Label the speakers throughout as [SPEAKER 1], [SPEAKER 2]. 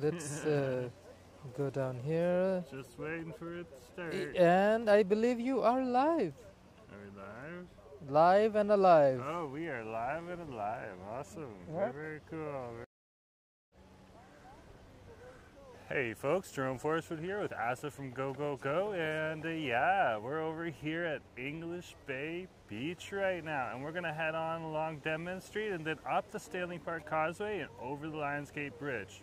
[SPEAKER 1] let's uh, go down here.
[SPEAKER 2] Just waiting for it to start.
[SPEAKER 1] And I believe you are live.
[SPEAKER 2] Are we live?
[SPEAKER 1] Live and alive.
[SPEAKER 2] Oh, we are live and alive. Awesome. Very, very cool. Hey folks, Jerome Forestwood here with Asif from Go Go Go, and uh, yeah, we're over here at English Bay Beach right now, and we're gonna head on along Denman Street and then up the Stanley Park Causeway and over the Lions Gate Bridge.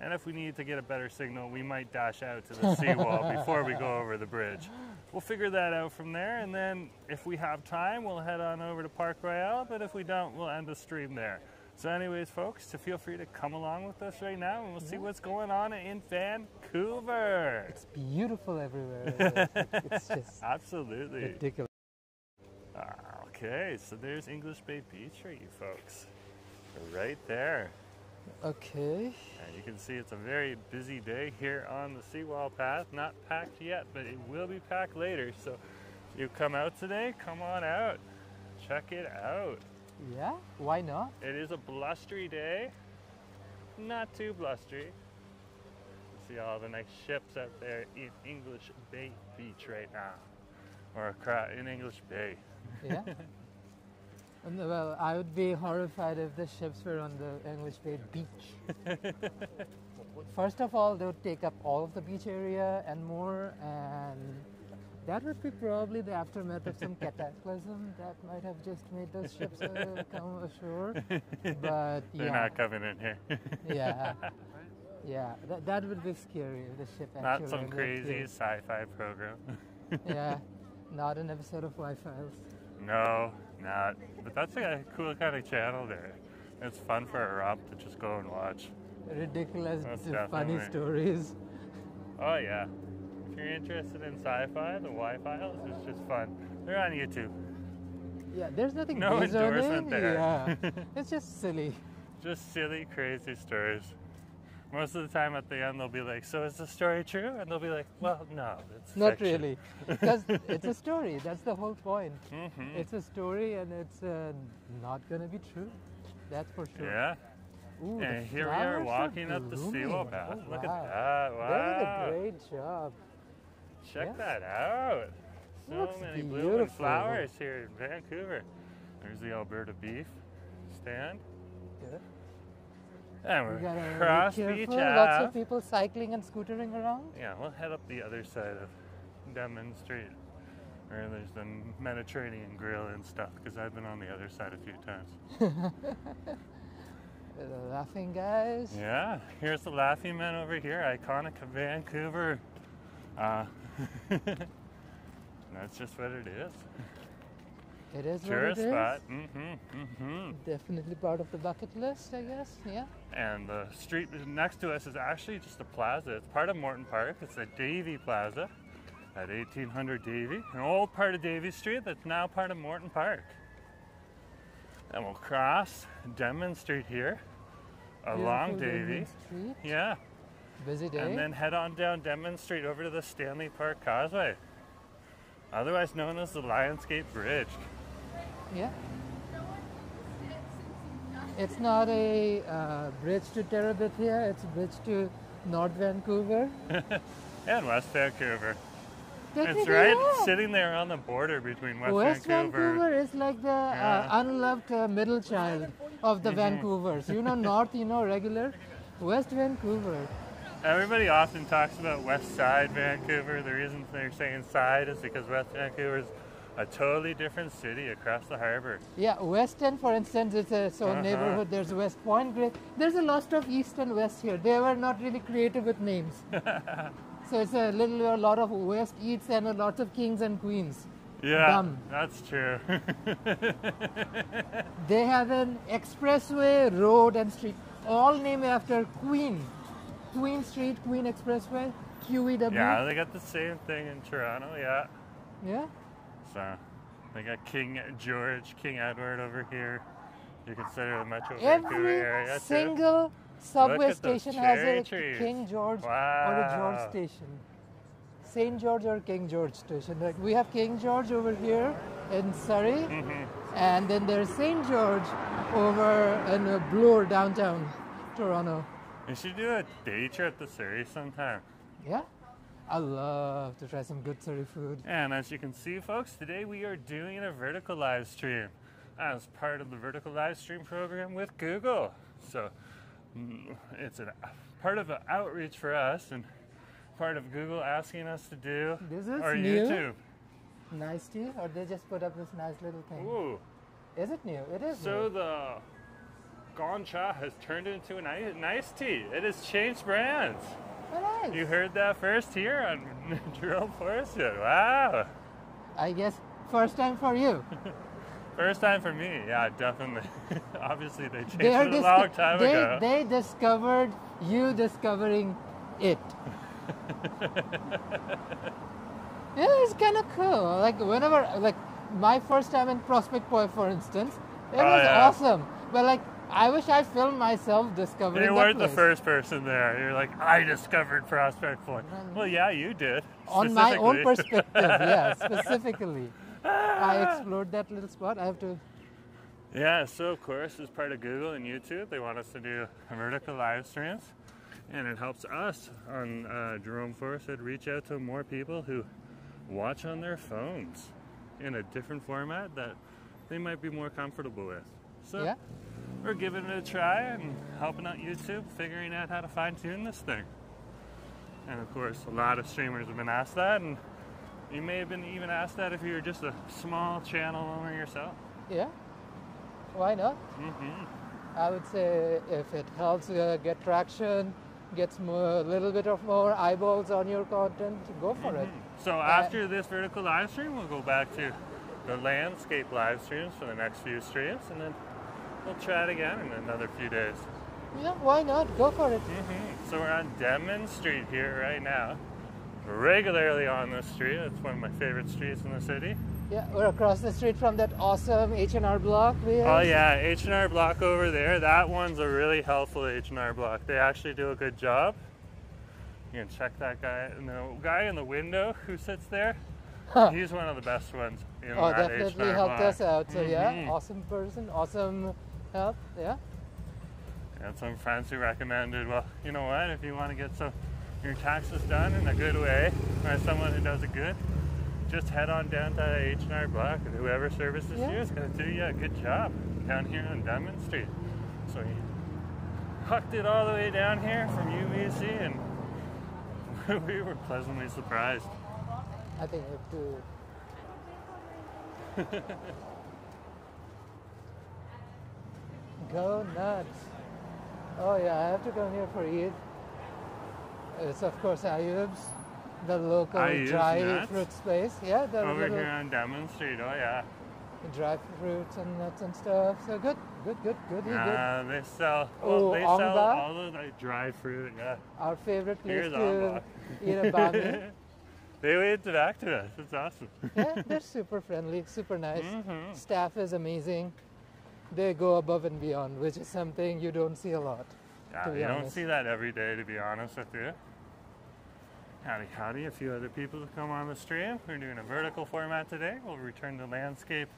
[SPEAKER 2] And if we need to get a better signal, we might dash out to the seawall before we go over the bridge. We'll figure that out from there, and then if we have time, we'll head on over to Park Royal, but if we don't, we'll end the stream there. So anyways, folks, to feel free to come along with us right now, and we'll see what's going on in Vancouver.
[SPEAKER 1] It's beautiful everywhere. it's just
[SPEAKER 2] Absolutely.
[SPEAKER 1] ridiculous.
[SPEAKER 2] Ah, Okay, so there's English Bay Beach for you folks. Right there.
[SPEAKER 1] Okay.
[SPEAKER 2] And you can see it's a very busy day here on the seawall path. Not packed yet, but it will be packed later. So if you come out today, come on out. Check it out.
[SPEAKER 1] Yeah, why not?
[SPEAKER 2] It is a blustery day. Not too blustery. You see all the nice ships out there in English Bay Beach right now. Or in English Bay.
[SPEAKER 1] Yeah. Well, I would be horrified if the ships were on the English Bay beach. First of all, they would take up all of the beach area and more, and that would be probably the aftermath of some cataclysm that might have just made those ships uh, come ashore. But
[SPEAKER 2] They're
[SPEAKER 1] yeah,
[SPEAKER 2] not coming in here.
[SPEAKER 1] yeah, yeah, that, that would be scary if the ship actually.
[SPEAKER 2] not some crazy sci-fi program.
[SPEAKER 1] Yeah, not an episode of Why Files.
[SPEAKER 2] No, not. But that's a cool kind of channel there. It's fun for a romp to just go and watch.
[SPEAKER 1] Ridiculous, funny stories.
[SPEAKER 2] Oh yeah. If you're interested in sci-fi, the Why Files is just fun. They're on YouTube.
[SPEAKER 1] Yeah, there's nothing
[SPEAKER 2] No endorsement there.
[SPEAKER 1] Yeah, it's just silly.
[SPEAKER 2] Just silly, crazy stories. Most of the time at the end they'll be like, "So is the story true?" And they'll be like, "Well, no, it's
[SPEAKER 1] Not
[SPEAKER 2] fiction."
[SPEAKER 1] really, because it's a story. That's the whole point.
[SPEAKER 2] Mhm.
[SPEAKER 1] It's a story, and it's uh, not gonna be true. That's for sure.
[SPEAKER 2] Yeah.
[SPEAKER 1] Ooh,
[SPEAKER 2] And here we are walking up the seawall path.
[SPEAKER 1] Oh,
[SPEAKER 2] Look
[SPEAKER 1] wow.
[SPEAKER 2] at that!
[SPEAKER 1] They did a great job.
[SPEAKER 2] Check that out. So
[SPEAKER 1] Looks
[SPEAKER 2] many blooming
[SPEAKER 1] beautiful.
[SPEAKER 2] flowers here in Vancouver. There's the Alberta Beef stand.
[SPEAKER 1] Yeah.
[SPEAKER 2] And we're
[SPEAKER 1] gotta be
[SPEAKER 2] across
[SPEAKER 1] careful.
[SPEAKER 2] Beach
[SPEAKER 1] Lots
[SPEAKER 2] Ave.
[SPEAKER 1] of people cycling and scootering around.
[SPEAKER 2] Yeah, we'll head up the other side of Denman Street. Where there's the Mediterranean Grill and stuff, because I've been on the other side a few times.
[SPEAKER 1] The laughing guys.
[SPEAKER 2] Yeah, here's the Laughing Man over here, iconic of Vancouver. Uh, that's just what it is.
[SPEAKER 1] It is what
[SPEAKER 2] Tourist
[SPEAKER 1] it is.
[SPEAKER 2] spot. Mm-hmm, mm-hmm.
[SPEAKER 1] Definitely part of the bucket list, I guess. Yeah.
[SPEAKER 2] And the street next to us is actually just a plaza. It's part of Morton Park. It's the Davie Plaza at 1800 Davie, an old part of Davie Street that's now part of Morton Park. And we'll cross Denman Street here along Davie.
[SPEAKER 1] Street.
[SPEAKER 2] Yeah,
[SPEAKER 1] Busy day.
[SPEAKER 2] and then head on down Denman Street over to the Stanley Park Causeway, otherwise known as the Lions Gate Bridge.
[SPEAKER 1] Yeah. It's not a uh, bridge to Terabithia, it's a bridge to North Vancouver.
[SPEAKER 2] And West Vancouver. It's right
[SPEAKER 1] yeah.
[SPEAKER 2] sitting there on the border between West,
[SPEAKER 1] West
[SPEAKER 2] Vancouver.
[SPEAKER 1] Vancouver is like the
[SPEAKER 2] Yeah.
[SPEAKER 1] uh, unloved uh, middle child of the Vancouvers. You know, North, you know, regular. West Vancouver.
[SPEAKER 2] Everybody often talks about West Side Vancouver. The reason they're saying side is because West Vancouver is a totally different city across the harbor.
[SPEAKER 1] Yeah, West End, for instance, is its own
[SPEAKER 2] Uh-huh.
[SPEAKER 1] neighborhood. There's West Point. Great. There's a lot of East and West here. They were not really creative with names. so it's a little, a lot of West Eats and a lot of kings and queens.
[SPEAKER 2] Yeah,
[SPEAKER 1] Dumb.
[SPEAKER 2] that's true.
[SPEAKER 1] They have an expressway, road, and street, all named after Queen. Queen Street, Queen Expressway, QEW.
[SPEAKER 2] yeah, they got the same thing in Toronto. Yeah,
[SPEAKER 1] Yeah?
[SPEAKER 2] So they got King George, King Edward over here. You consider the Metro Vancouver
[SPEAKER 1] Every
[SPEAKER 2] area too.
[SPEAKER 1] single subway
[SPEAKER 2] at those
[SPEAKER 1] station has a
[SPEAKER 2] trees.
[SPEAKER 1] King George or a George station. St. George or King George station. Like we have King George over here in Surrey,
[SPEAKER 2] Mhm.
[SPEAKER 1] and then there's St. George over in uh, Bloor downtown Toronto.
[SPEAKER 2] We should do a day trip to Surrey sometime.
[SPEAKER 1] Yeah, I love to try some good Surrey food.
[SPEAKER 2] And as you can see, folks, today we are doing a vertical live stream as part of the vertical live stream program with Google. So mm, it's a part of an outreach for us and part of Google asking us to do
[SPEAKER 1] This is
[SPEAKER 2] our
[SPEAKER 1] new?
[SPEAKER 2] YouTube.
[SPEAKER 1] Nice tea, or they just put up this nice little thing?
[SPEAKER 2] Ooh.
[SPEAKER 1] Is it new? It is.
[SPEAKER 2] So
[SPEAKER 1] new.
[SPEAKER 2] the Gong Cha has turned into a nice tea. It has changed brands. You heard that first here on Jerome Forestwood. Wow.
[SPEAKER 1] I guess first time for you.
[SPEAKER 2] First time for me. Yeah, definitely. Obviously, they changed
[SPEAKER 1] They
[SPEAKER 2] it a long time
[SPEAKER 1] they,
[SPEAKER 2] ago.
[SPEAKER 1] they discovered you discovering it. yeah, it's kind of cool. Like whenever, like my first time in Prospect Point, for instance, it
[SPEAKER 2] Oh,
[SPEAKER 1] was
[SPEAKER 2] yeah.
[SPEAKER 1] awesome. But like, I wish I filmed myself discovering.
[SPEAKER 2] You weren't the first person there. You're like, I discovered Prospect Point. Well, yeah, you did.
[SPEAKER 1] On my own perspective, yeah, specifically. I explored that little spot. I have to.
[SPEAKER 2] Yeah, so of course, as part of Google and YouTube, they want us to do vertical live streams. And it helps us on uh, Jerome Forestwood reach out to more people who watch on their phones in a different format that they might be more comfortable with. So
[SPEAKER 1] Yeah.
[SPEAKER 2] we're giving it a try and helping out YouTube, figuring out how to fine tune this thing. And of course, a lot of streamers have been asked that, and you may have been even asked that if you're just a small channel owner yourself.
[SPEAKER 1] Yeah. Why not?
[SPEAKER 2] Mm-hmm.
[SPEAKER 1] I would say if it helps uh, get traction, gets a little bit of more eyeballs on your content, go for it.
[SPEAKER 2] So after this vertical live stream, we'll go back to the landscape live streams for the next few streams, and then we'll chat again in another few days.
[SPEAKER 1] Yeah, why not? Go for it.
[SPEAKER 2] So we're on Denman Street here right now. Regularly on this street. It's one of my favorite streets in the city.
[SPEAKER 1] Yeah, we're across the street from that awesome H&R block.
[SPEAKER 2] Oh yeah, H&R Block over there. That one's a really helpful H&R Block. They actually do a good job. You can check that guy. And the guy in the window who sits there,
[SPEAKER 1] Huh.
[SPEAKER 2] he's one of the best ones in
[SPEAKER 1] Oh,
[SPEAKER 2] that
[SPEAKER 1] definitely
[SPEAKER 2] H&R
[SPEAKER 1] helped
[SPEAKER 2] Block.
[SPEAKER 1] us out. So yeah,
[SPEAKER 2] Mhm.
[SPEAKER 1] awesome person, awesome help. Yeah.
[SPEAKER 2] And some friends who recommended, well, you know what, if you want to get some your taxes done in a good way, by someone who does it good, just head on down to H&R Block, and whoever services
[SPEAKER 1] Yeah.
[SPEAKER 2] you is going to do you a good job down here on Denman Street. So he hucked it all the way down here from UBC, and we were pleasantly surprised.
[SPEAKER 1] I think we have to. Go nuts. Oh yeah, I have to come here for Eid. It's of course Ayoub's, the local
[SPEAKER 2] Ayoub's
[SPEAKER 1] dry
[SPEAKER 2] nuts?
[SPEAKER 1] fruit place. Yeah, the
[SPEAKER 2] Over
[SPEAKER 1] little
[SPEAKER 2] here on Denman Street, oh yeah.
[SPEAKER 1] dry fruits and nuts and stuff. So good, good, good, good, good.
[SPEAKER 2] Uh, they sell, well,
[SPEAKER 1] Oh,
[SPEAKER 2] they sell all the like, dry fruit, yeah.
[SPEAKER 1] Our favorite place
[SPEAKER 2] Here's
[SPEAKER 1] to eat a bami.
[SPEAKER 2] They waved back to us. It's awesome.
[SPEAKER 1] yeah, they're super friendly, super nice.
[SPEAKER 2] Mhm.
[SPEAKER 1] Staff is amazing. They go above and beyond, which is something you don't see a lot.
[SPEAKER 2] Yeah, you don't see that every day, to be honest with you. Howdy, howdy. A few other people have come on the stream. We're doing a vertical format today. We'll return to landscape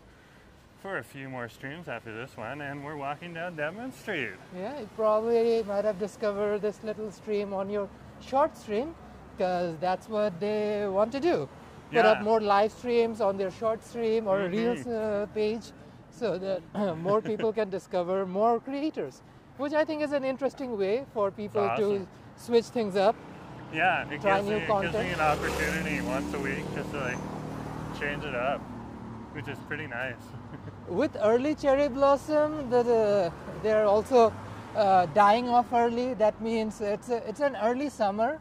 [SPEAKER 2] for a few more streams after this one, and we're walking down Denman Street.
[SPEAKER 1] Yeah, you probably might have discovered this little stream on your short stream because that's what they want to do. Put up more live streams on their short stream or
[SPEAKER 2] Mhm.
[SPEAKER 1] Reels uh, page so that more people can discover more creators, which I think is an interesting way for people to switch things up.
[SPEAKER 2] Yeah, it gives,
[SPEAKER 1] new
[SPEAKER 2] me, it gives me an opportunity once a week just to like change it up, which is pretty nice.
[SPEAKER 1] With early cherry blossom, the, the, they're also uh, dying off early. That means it's a, it's an early summer,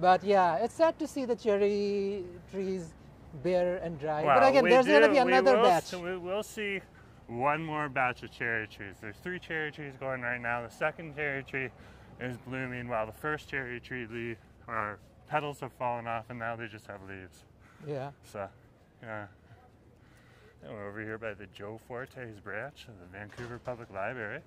[SPEAKER 1] but yeah, it's sad to see the cherry trees bare and dry. but again, there's
[SPEAKER 2] do-
[SPEAKER 1] gonna be
[SPEAKER 2] we
[SPEAKER 1] another
[SPEAKER 2] will
[SPEAKER 1] batch.
[SPEAKER 2] we will see one more batch of cherry trees. There's three cherry trees going right now. The second cherry tree is blooming, while the first cherry tree leaf or petals have fallen off, and now they just have leaves.
[SPEAKER 1] Yeah,
[SPEAKER 2] So, yeah. And we're over here by the Joe Fortes branch of the Vancouver Public Library.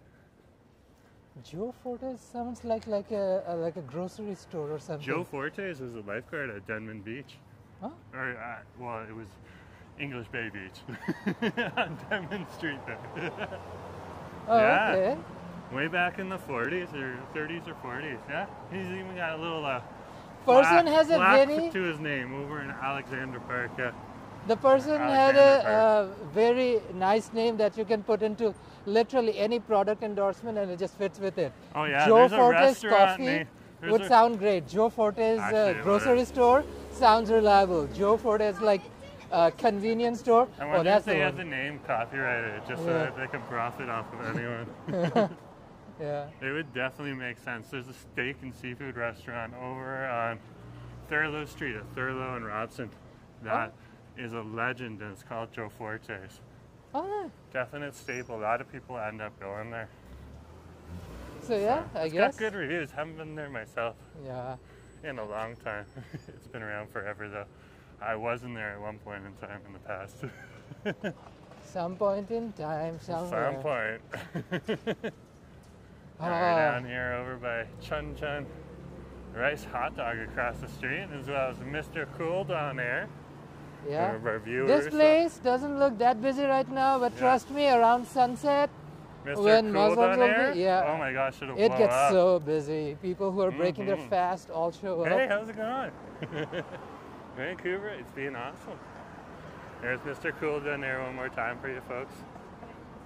[SPEAKER 1] Joe Fortes sounds like like a, a like a grocery store or something.
[SPEAKER 2] Joe Fortes was a lifeguard at Denman Beach.
[SPEAKER 1] Huh?
[SPEAKER 2] Or, uh, well, it was English Bay Beach on Denman Street there.
[SPEAKER 1] Oh,
[SPEAKER 2] yeah.
[SPEAKER 1] okay.
[SPEAKER 2] way back in the 40s or 30s or 40s. Yeah, he's even got a little uh,
[SPEAKER 1] Person has a very
[SPEAKER 2] to his name over in Alexandra Park. Yeah.
[SPEAKER 1] the person had
[SPEAKER 2] Alexander
[SPEAKER 1] a, uh very nice name that you can put into literally any product endorsement and it just fits with it.
[SPEAKER 2] Oh yeah,
[SPEAKER 1] Joe
[SPEAKER 2] there's
[SPEAKER 1] Forte's coffee
[SPEAKER 2] name.
[SPEAKER 1] Would
[SPEAKER 2] a-
[SPEAKER 1] sound great. Joe Forte's uh, grocery store sounds reliable. Joe Forte's like uh, convenience store.
[SPEAKER 2] I
[SPEAKER 1] Oh,
[SPEAKER 2] wonder
[SPEAKER 1] that's
[SPEAKER 2] if they
[SPEAKER 1] the
[SPEAKER 2] the name copyrighted just so
[SPEAKER 1] Yeah.
[SPEAKER 2] that they can profit off of anyone.
[SPEAKER 1] Yeah.
[SPEAKER 2] it would definitely make sense. There's a steak and seafood restaurant over on Thurlow Street at Thurlow and Robson. That is a legend and it's called Joe Forte's.
[SPEAKER 1] Oh,
[SPEAKER 2] Definite staple. A lot of people end up going there.
[SPEAKER 1] so yeah, I
[SPEAKER 2] It's
[SPEAKER 1] guess.
[SPEAKER 2] got good reviews. Haven't been there myself
[SPEAKER 1] Yeah.
[SPEAKER 2] in a long time. it's been around forever though. I wasn't there at one point in time in the past.
[SPEAKER 1] Some point in time, somewhere.
[SPEAKER 2] Some point. We're down here over by Chung Chun Rice Hot Dog across the street, as well as Mr. Cool down there.
[SPEAKER 1] yeah.
[SPEAKER 2] Of our viewers.
[SPEAKER 1] This place doesn't look that busy right now, but
[SPEAKER 2] Yeah.
[SPEAKER 1] trust me, around sunset,
[SPEAKER 2] Mr.
[SPEAKER 1] when
[SPEAKER 2] cool
[SPEAKER 1] Muslims will be- yeah.
[SPEAKER 2] Oh my gosh, it'll
[SPEAKER 1] it gets
[SPEAKER 2] up.
[SPEAKER 1] so busy. People who are breaking their
[SPEAKER 2] Mhm.
[SPEAKER 1] fast all show up.
[SPEAKER 2] Hey, how's it going? Vancouver, it's being awesome. There's Mr. Cool down there one more time for you folks.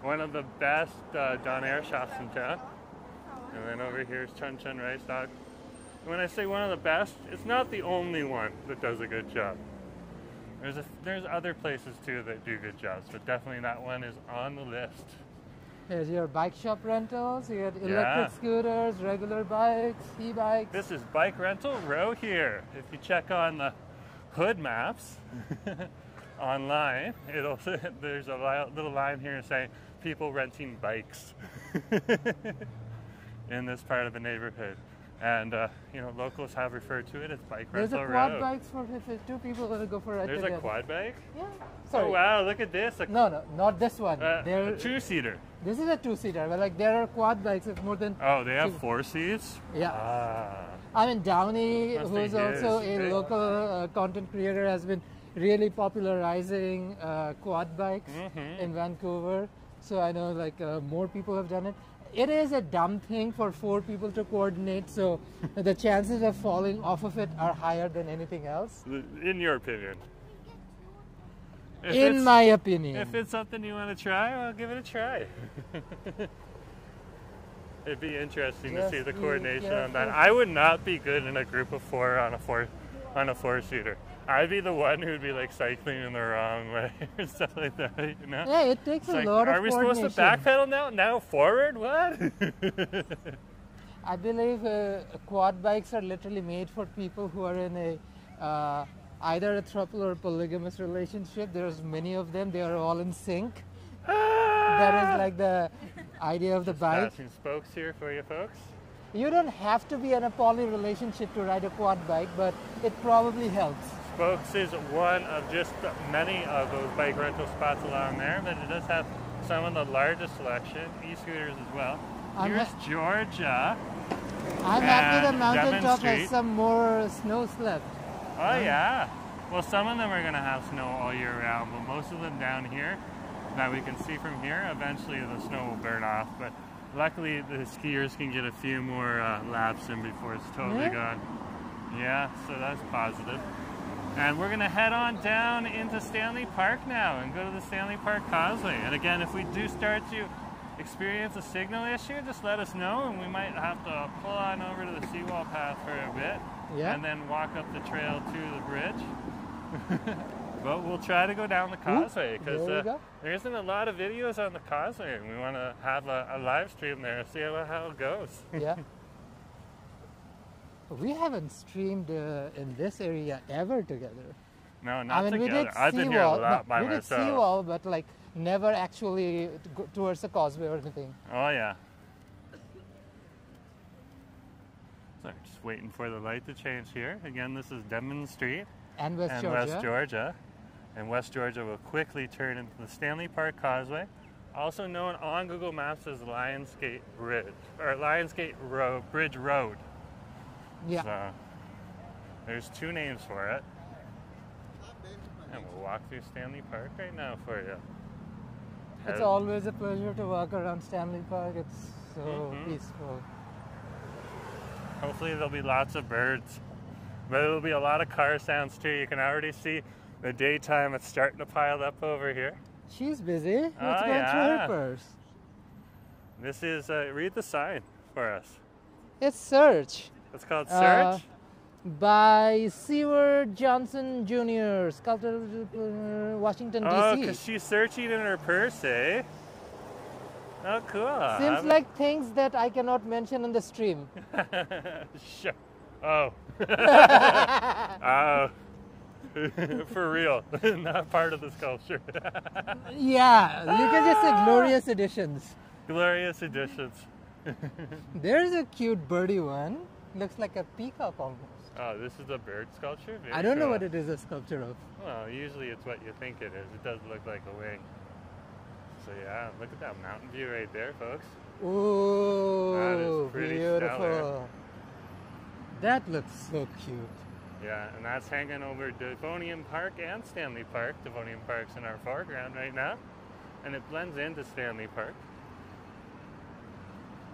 [SPEAKER 2] One of the best uh, donair shops in town. And then over here is Chung Chun Rice Dog. When I say one of the best, it's not the only one that does a good job. There's a, there's other places too that do good jobs, but definitely that one is on the list.
[SPEAKER 1] There's your bike shop rentals. You get electric
[SPEAKER 2] Yeah.
[SPEAKER 1] scooters, regular bikes, e-bikes.
[SPEAKER 2] This is Bike Rental Row here. If you check on the hood maps online, it'll there's a little line here saying people renting bikes in this part of the neighborhood. And uh, you know, locals have referred to it as Bike
[SPEAKER 1] There's
[SPEAKER 2] Rental
[SPEAKER 1] a quad
[SPEAKER 2] Row.
[SPEAKER 1] bikes for if two people want to go for a ride
[SPEAKER 2] There's a quad bike.
[SPEAKER 1] Yeah. Sorry.
[SPEAKER 2] Oh wow, look at this. A,
[SPEAKER 1] No, no, not this one.
[SPEAKER 2] uh,
[SPEAKER 1] there,
[SPEAKER 2] a two-seater.
[SPEAKER 1] this is a two-seater. But like there are quad bikes with more than.
[SPEAKER 2] Oh, they have
[SPEAKER 1] Two-
[SPEAKER 2] four seats.
[SPEAKER 1] Yeah.
[SPEAKER 2] Ah.
[SPEAKER 1] I mean, Downey,
[SPEAKER 2] Must
[SPEAKER 1] who's also a local uh, content creator, has been really popularizing uh, quad bikes
[SPEAKER 2] Mhm.
[SPEAKER 1] in Vancouver. So I know like uh, more people have done it. It is a dumb thing for four people to coordinate, so the chances of falling off of it are higher than anything else,
[SPEAKER 2] In your opinion. If
[SPEAKER 1] in my opinion.
[SPEAKER 2] If it's something you want to try, I'll well, give it a try. It'd be interesting to see the coordination on that.
[SPEAKER 1] careful.
[SPEAKER 2] I would not be good in a group of four on a four on a four seater. I'd be the one who'd be like cycling in the wrong way or stuff like that. You know?
[SPEAKER 1] yeah, it takes
[SPEAKER 2] It's
[SPEAKER 1] a
[SPEAKER 2] like,
[SPEAKER 1] lot of.
[SPEAKER 2] are we supposed to backpedal now? Now forward? What?
[SPEAKER 1] I believe uh, quad bikes are literally made for people who are in a uh, either a throuple or polygamous relationship. There's many of them. They are all in sync. That is like the idea of the bike.
[SPEAKER 2] Passing spokes here for you folks.
[SPEAKER 1] You don't have to be in a poly relationship to ride a quad bike, but it probably helps.
[SPEAKER 2] Spokes is one of just many of those bike rental spots along there, but it does have some of the largest selection, e-scooters as well.
[SPEAKER 1] I'm
[SPEAKER 2] Here's
[SPEAKER 1] ha-
[SPEAKER 2] Georgia.
[SPEAKER 1] I'm happy the
[SPEAKER 2] And
[SPEAKER 1] mountaintop has some more snow left.
[SPEAKER 2] Oh yeah. Well, some of them are going to have snow all year round, but most of them down here that we can see from here, eventually the snow will burn off. But luckily, the skiers can get a few more uh, laps in before it's totally
[SPEAKER 1] Yeah.
[SPEAKER 2] gone. Yeah, so that's positive. And we're going to head on down into Stanley Park now and go to the Stanley Park Causeway. And again, if we do start to experience a signal issue, just let us know, and we might have to pull on over to the seawall path for a bit
[SPEAKER 1] Yeah.
[SPEAKER 2] and then walk up the trail to the bridge. but we'll try to go down the causeway because
[SPEAKER 1] there
[SPEAKER 2] uh, there isn't a lot of videos on the causeway, and we want to have a, a live stream there and see how, how it goes.
[SPEAKER 1] Yeah. we haven't streamed uh, in this area ever together.
[SPEAKER 2] No, not
[SPEAKER 1] I mean, we
[SPEAKER 2] together.
[SPEAKER 1] did
[SPEAKER 2] I've been here a
[SPEAKER 1] seawall.
[SPEAKER 2] lot
[SPEAKER 1] no,
[SPEAKER 2] by
[SPEAKER 1] we did
[SPEAKER 2] myself.
[SPEAKER 1] seawall, but like never actually to towards the causeway or anything.
[SPEAKER 2] Oh yeah. So just waiting for the light to change here. Again, this is Denman Street.
[SPEAKER 1] And West
[SPEAKER 2] and
[SPEAKER 1] Georgia.
[SPEAKER 2] West Georgia. And West Georgia will quickly turn into the Stanley Park Causeway, also known on Google Maps as Lions Gate Bridge or Lions Gate Road Bridge Road.
[SPEAKER 1] Yeah.
[SPEAKER 2] So there's two names for it. And we'll walk through Stanley Park right now for you.
[SPEAKER 1] It's always a pleasure to walk around Stanley Park. It's so
[SPEAKER 2] Mhm.
[SPEAKER 1] peaceful.
[SPEAKER 2] Hopefully there'll be lots of birds. But it'll be a lot of car sounds too. You can already see the daytime it's starting to pile up over here.
[SPEAKER 1] She's busy. What's
[SPEAKER 2] Oh,
[SPEAKER 1] through
[SPEAKER 2] yeah.
[SPEAKER 1] her purse?
[SPEAKER 2] This is uh, read the sign for us.
[SPEAKER 1] It's Search
[SPEAKER 2] It's called
[SPEAKER 1] Uh,
[SPEAKER 2] Search.
[SPEAKER 1] by Seward Johnson Jr., sculptor, Washington,
[SPEAKER 2] oh,
[SPEAKER 1] D.C.
[SPEAKER 2] because she's searching in her purse, eh? Oh, cool.
[SPEAKER 1] Seems
[SPEAKER 2] I'm-
[SPEAKER 1] like things that I cannot mention in the stream.
[SPEAKER 2] Sure. Oh. oh. For real. Not part of the sculpture.
[SPEAKER 1] yeah, you can just say glorious editions.
[SPEAKER 2] Glorious additions.
[SPEAKER 1] There's a cute birdie one. Looks like a peacock almost.
[SPEAKER 2] Oh, this is a bird sculpture? Very
[SPEAKER 1] I don't know what it is a sculpture of.
[SPEAKER 2] Well, usually it's what you think it is. It does look like a wing. So yeah, look at that mountain view right there, folks.
[SPEAKER 1] Ooh, that is
[SPEAKER 2] pretty
[SPEAKER 1] beautiful.
[SPEAKER 2] stellar.
[SPEAKER 1] That looks so cute.
[SPEAKER 2] Yeah, and that's hanging over Devonian Park and Stanley Park. Devonian Park's in our foreground right now, and it blends into Stanley Park.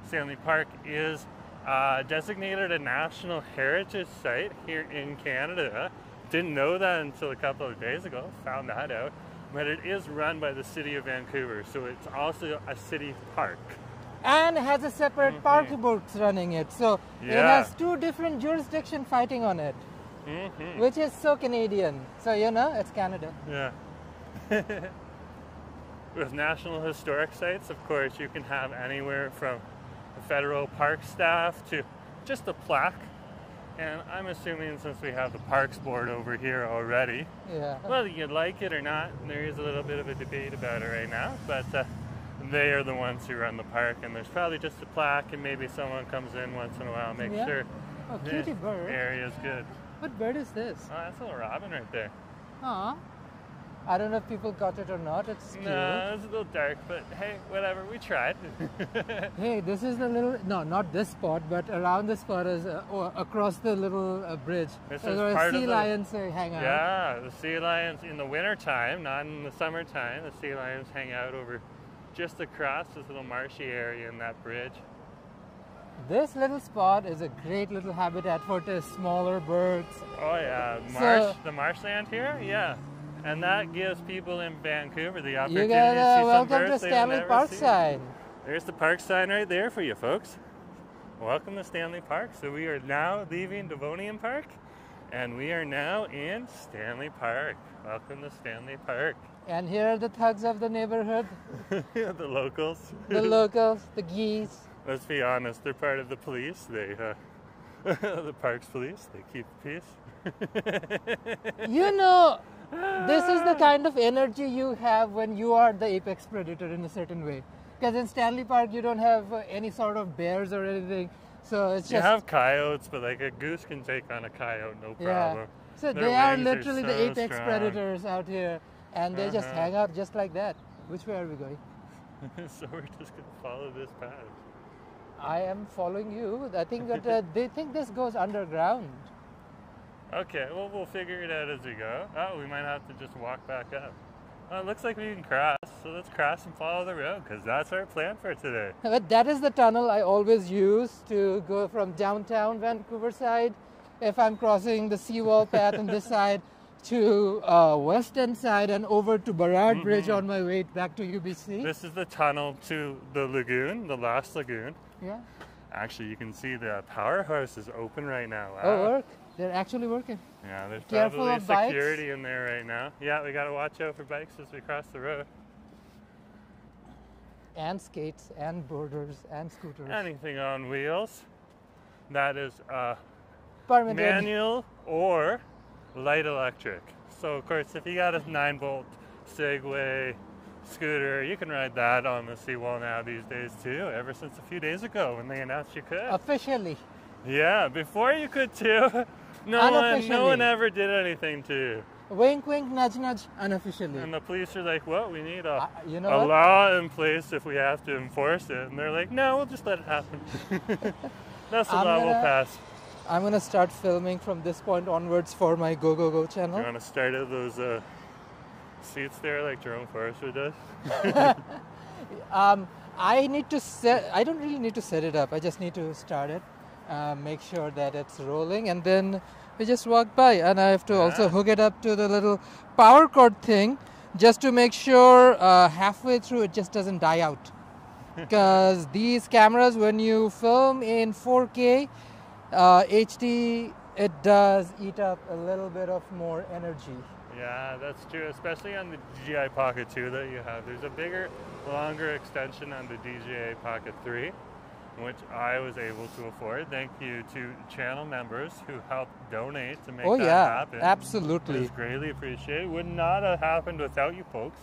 [SPEAKER 2] Stanley Park is uh, designated a National Heritage Site here in Canada. Didn't know that until a couple of days ago, found that out. But it is run by the City of Vancouver, so it's also a city park.
[SPEAKER 1] And has a separate park boats running it. So it
[SPEAKER 2] Mm-hmm.
[SPEAKER 1] Has two different jurisdictions fighting on it,
[SPEAKER 2] hmm
[SPEAKER 1] which is so Canadian. So you know, it's Canada.
[SPEAKER 2] Yeah. With National Historic Sites, of course, you can have anywhere from federal park staff to just a plaque. And I'm assuming since we have the Parks Board over here already,
[SPEAKER 1] Yeah.
[SPEAKER 2] whether you like it or not, there is a little bit of a debate about it right now, but uh, they are the ones who run the park, and there's probably just a plaque, and maybe someone comes in once in a while, make
[SPEAKER 1] Yeah.
[SPEAKER 2] sure
[SPEAKER 1] Oh,
[SPEAKER 2] the
[SPEAKER 1] bird.
[SPEAKER 2] area is good.
[SPEAKER 1] What bird is this?
[SPEAKER 2] Oh, that's a little robin right there.
[SPEAKER 1] Aw. I don't know if people got it or not. It's cute.
[SPEAKER 2] No, it's a little dark, but hey, whatever, we tried.
[SPEAKER 1] Hey, this is the little no, not this spot, but around this spot is uh, oh, across the little uh, bridge.
[SPEAKER 2] This is part of
[SPEAKER 1] sea
[SPEAKER 2] the-
[SPEAKER 1] lions uh, hang out.
[SPEAKER 2] yeah, the sea lions in the wintertime, not in the summertime. The sea lions hang out over just across this little marshy area in that bridge.
[SPEAKER 1] This little spot is a great little habitat for the smaller birds.
[SPEAKER 2] Oh yeah, marsh,
[SPEAKER 1] So-
[SPEAKER 2] the marshland here, yeah. And that gives people in Vancouver the opportunity
[SPEAKER 1] got
[SPEAKER 2] to see some
[SPEAKER 1] welcome to
[SPEAKER 2] birds they've
[SPEAKER 1] Stanley
[SPEAKER 2] never
[SPEAKER 1] Park sign.
[SPEAKER 2] There's the park sign right there for you folks. Welcome to Stanley Park. So we are now leaving Devonian Park and we are now in Stanley Park. Welcome to Stanley Park.
[SPEAKER 1] And here are the thugs of the neighborhood,
[SPEAKER 2] the locals.
[SPEAKER 1] the locals, the geese.
[SPEAKER 2] Let's be honest, they're part of the police. They, uh, the parks police, they keep the peace.
[SPEAKER 1] You know, this is the kind of energy you have when you are the apex predator in a certain way. Because in Stanley Park, you don't have uh, any sort of bears or anything. So it's
[SPEAKER 2] You
[SPEAKER 1] just.
[SPEAKER 2] have coyotes, but like a goose can take on a coyote, no problem. yeah.
[SPEAKER 1] So
[SPEAKER 2] Their
[SPEAKER 1] they are
[SPEAKER 2] wings are
[SPEAKER 1] literally
[SPEAKER 2] so
[SPEAKER 1] the apex
[SPEAKER 2] strong.
[SPEAKER 1] predators out here. And they just
[SPEAKER 2] Uh-huh.
[SPEAKER 1] hang out just like that. Which way are we going?
[SPEAKER 2] so we're just gonna follow this path.
[SPEAKER 1] I am following you. I think that uh, they think this goes underground.
[SPEAKER 2] Okay, well we'll figure it out as we go. Oh, we might have to just walk back up. Well, it looks like we can cross, so let's cross and follow the road because that's our plan for today.
[SPEAKER 1] But that is the tunnel I always use to go from downtown Vancouver side if I'm crossing the seawall path on this side to uh, end side and over to Burrard Bridge on my way back to UBC.
[SPEAKER 2] This is the tunnel to the lagoon, the Lost Lagoon.
[SPEAKER 1] yeah.
[SPEAKER 2] Actually, you can see the powerhouse is open right now. Wow.
[SPEAKER 1] Oh, work. They're actually working.
[SPEAKER 2] Yeah, there's
[SPEAKER 1] Careful
[SPEAKER 2] probably
[SPEAKER 1] of bikes.
[SPEAKER 2] security in there right now. Yeah, we gotta watch out for bikes as we cross the road.
[SPEAKER 1] And skates and boarders and scooters.
[SPEAKER 2] Anything on wheels that is uh,
[SPEAKER 1] Permitted.
[SPEAKER 2] manual or light electric. So of course, if you got a nine volt Segway scooter, you can ride that on the seawall now these days too. Ever since a few days ago when they announced you could.
[SPEAKER 1] Officially.
[SPEAKER 2] yeah, before you could too. No one, no one ever did anything to you.
[SPEAKER 1] Wink, wink, nudge, nudge, unofficially.
[SPEAKER 2] And the police are like, "What? We need a,
[SPEAKER 1] Uh, you know
[SPEAKER 2] a
[SPEAKER 1] what?
[SPEAKER 2] law in place if we have to enforce it." And they're like, "No, we'll just let it happen." That's the
[SPEAKER 1] I'm
[SPEAKER 2] law we'll pass.
[SPEAKER 1] I'm gonna start filming from this point onwards for my Go Go Go channel.
[SPEAKER 2] You want to start at those uh, seats there, like Jerome Forestwood does?
[SPEAKER 1] Um, I need to set. I don't really need to set it up. I just need to start it, uh, make sure that it's rolling, and then we just walk by. And I have to also hook it up to the little power cord thing, just to make sure uh, halfway through it just doesn't die out. Because these cameras, when you film in 4K uh, HD, it does eat up a little bit of more energy.
[SPEAKER 2] Yeah, that's true, especially on the DJI Pocket 2 that you have. There's a bigger, longer extension on the DJI Pocket 3, which I was able to afford. Thank you to channel members who helped donate to make
[SPEAKER 1] oh
[SPEAKER 2] that
[SPEAKER 1] yeah,
[SPEAKER 2] happen.
[SPEAKER 1] absolutely.
[SPEAKER 2] It's greatly appreciated. Would not have happened without you folks.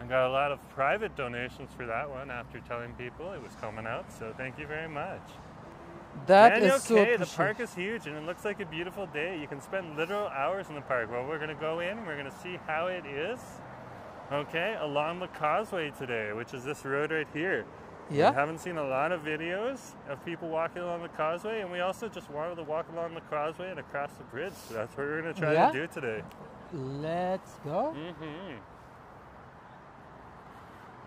[SPEAKER 2] I got a lot of private donations for that one after telling people it was coming out, so thank you very much.
[SPEAKER 1] That
[SPEAKER 2] and
[SPEAKER 1] is so
[SPEAKER 2] okay, the park is huge and it looks like a beautiful day. You can spend literal hours in the park. Well, we're going to go in, we're going to see how it is. Okay, along the causeway today, which is this road right here. We
[SPEAKER 1] Yeah.
[SPEAKER 2] haven't seen a lot of videos of people walking along the causeway, and we also just wanted to walk along the causeway and across the bridge. So that's what we're going to try
[SPEAKER 1] Yeah.
[SPEAKER 2] to do today.
[SPEAKER 1] Let's go.
[SPEAKER 2] hmm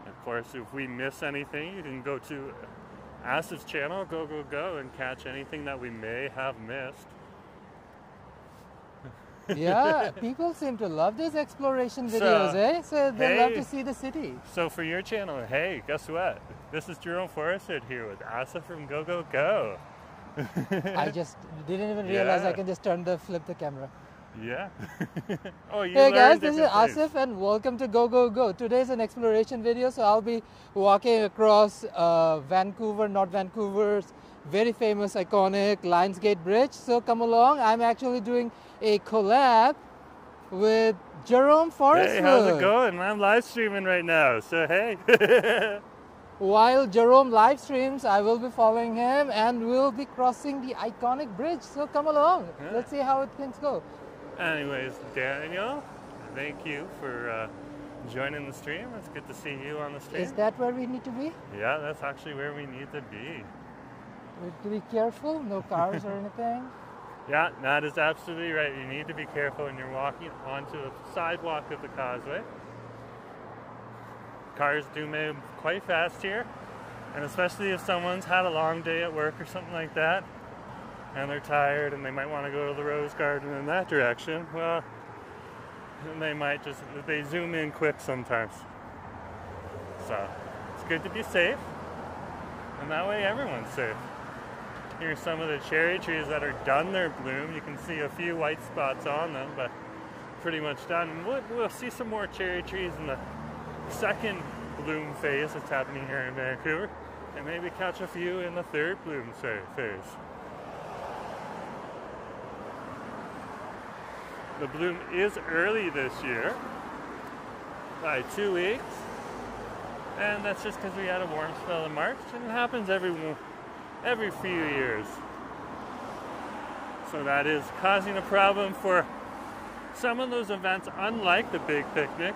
[SPEAKER 2] Of course, if we miss anything, you can go to Asif's channel, go, go, go, and catch anything that we may have missed.
[SPEAKER 1] yeah, people seem to love these exploration
[SPEAKER 2] So,
[SPEAKER 1] videos, eh? So they love to see the city.
[SPEAKER 2] So for your channel, hey, guess what? This is Jerome Forestwood here with Asif from Go Go Go.
[SPEAKER 1] I just didn't even realize I can just turn the flip the camera.
[SPEAKER 2] Yeah. oh, you
[SPEAKER 1] Hey guys, this is
[SPEAKER 2] different things.
[SPEAKER 1] Asif and welcome to Go Go Go. Today is an exploration video, so I'll be walking across uh, Vancouver, not Vancouver's very famous, iconic Lions Gate Bridge. So come along. I'm actually doing a collab with Jerome Forestwood.
[SPEAKER 2] Hey, how's it going? I'm live streaming right now, so hey.
[SPEAKER 1] While Jerome live streams, I will be following him and we'll be crossing the iconic bridge. So come along.
[SPEAKER 2] Yeah.
[SPEAKER 1] Let's see how things go.
[SPEAKER 2] Anyways, Daniel, thank you for uh, joining the stream. It's good to see you on the stream.
[SPEAKER 1] Is that where we need to be?
[SPEAKER 2] yeah, that's actually where we need to be.
[SPEAKER 1] We have to be careful, no cars or anything.
[SPEAKER 2] Yeah, that is absolutely right. You need to be careful when you're walking onto the sidewalk of the causeway. Cars do move quite fast here, and especially if someone's had a long day at work or something like that, and they're tired and they might want to go to the rose garden in that direction, well, they might just they zoom in quick sometimes. So it's good to be safe, and that way everyone's safe. Here's some of the cherry trees that are done their bloom. You can see a few white spots on them, but pretty much done. We'll, we'll see some more cherry trees in the second bloom phase that's happening here in Vancouver, and maybe catch a few in the third bloom phase. The bloom is early this year by two weeks, and that's just because we had a warm spell in March, and it happens every every few years. So that is causing a problem for some of those events, unlike the Big Picnic,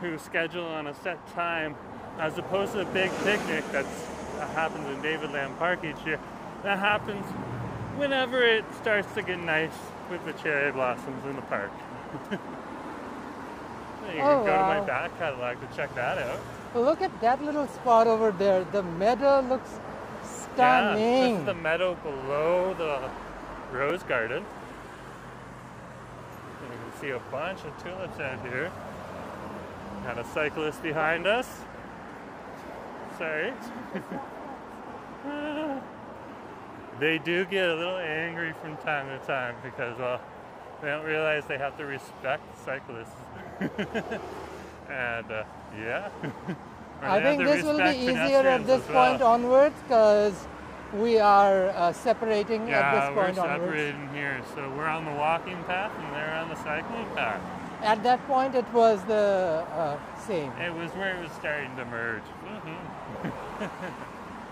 [SPEAKER 2] who schedule on a set time, as opposed to the Big Picnic that's, that happens in David Lam Park each year. That happens whenever it starts to get nice with the cherry blossoms in the park. you oh, can
[SPEAKER 1] Oh,
[SPEAKER 2] go to my
[SPEAKER 1] wow.
[SPEAKER 2] back catalog to check that out.
[SPEAKER 1] Look at that little spot over there. The meadow looks stunning.
[SPEAKER 2] Yeah, this is the meadow below the rose garden. And you can see a bunch of tulips out here. Got a cyclist behind us. Sorry. they do get a little angry from time to time because, well, they don't realize they have to respect cyclists. and, uh, yeah.
[SPEAKER 1] I think this will be easier at this
[SPEAKER 2] well.
[SPEAKER 1] point onwards because we are uh, separating
[SPEAKER 2] Yeah,
[SPEAKER 1] at this point we're onwards.
[SPEAKER 2] separating here. So we're on the walking path and they're on the cycling path.
[SPEAKER 1] At that point, it was the uh, same.
[SPEAKER 2] It was where it was starting to merge. hmm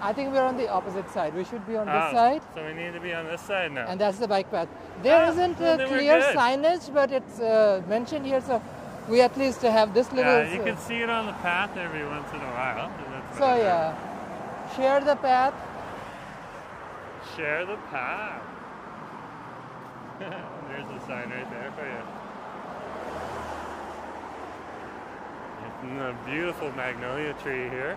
[SPEAKER 1] I think we're on the opposite side. We should be on this
[SPEAKER 2] Oh,
[SPEAKER 1] side,
[SPEAKER 2] So we need to be on this side now.
[SPEAKER 1] and that's the bike path. There
[SPEAKER 2] Ah,
[SPEAKER 1] isn't
[SPEAKER 2] well,
[SPEAKER 1] a clear signage, but it's uh, mentioned here, so we at least have this little.
[SPEAKER 2] yeah, you
[SPEAKER 1] uh,
[SPEAKER 2] can see it on the path every once in a while. so
[SPEAKER 1] so yeah, share the path.
[SPEAKER 2] Share the path. There's a sign right there for you. It's a beautiful magnolia tree here.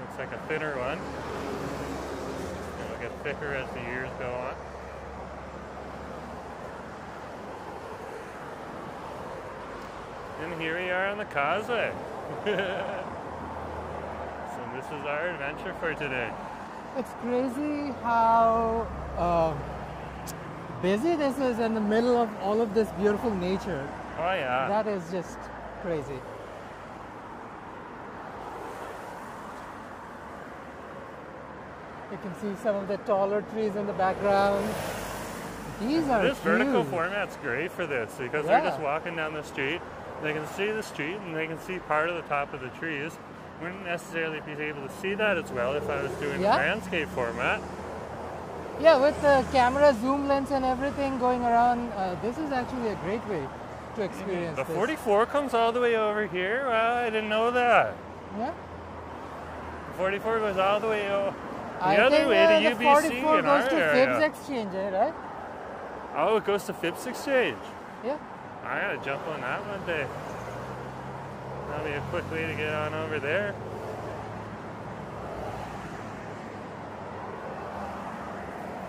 [SPEAKER 2] Looks like a thinner one. It'll get thicker as the years go on. And here we are on the causeway. this is our adventure for today.
[SPEAKER 1] It's crazy how um, busy this is in the middle of all of this beautiful nature.
[SPEAKER 2] Oh yeah.
[SPEAKER 1] That is just crazy. You can see some of the taller trees in the background. These are
[SPEAKER 2] this vertical
[SPEAKER 1] huge.
[SPEAKER 2] format's great for this because
[SPEAKER 1] Yeah.
[SPEAKER 2] they're just walking down the street. They can see the street and they can see part of the top of the trees. Wouldn't necessarily be able to see that as well if I was doing
[SPEAKER 1] Yeah.
[SPEAKER 2] landscape format.
[SPEAKER 1] Yeah, with the camera zoom lens and everything going around, uh, this is actually a great way to experience
[SPEAKER 2] The
[SPEAKER 1] this.
[SPEAKER 2] 44 comes all the way over here. Well, I didn't know that.
[SPEAKER 1] Yeah.
[SPEAKER 2] The 44 goes all the way o- the
[SPEAKER 1] I
[SPEAKER 2] other
[SPEAKER 1] think
[SPEAKER 2] way
[SPEAKER 1] uh,
[SPEAKER 2] to
[SPEAKER 1] the
[SPEAKER 2] UBC
[SPEAKER 1] 44
[SPEAKER 2] in
[SPEAKER 1] goes to
[SPEAKER 2] area.
[SPEAKER 1] Phibbs Exchange, eh, right?
[SPEAKER 2] Oh, it goes to Phibbs Exchange.
[SPEAKER 1] Yeah.
[SPEAKER 2] I gotta jump on that one day. That'll be a quick way to get on over there.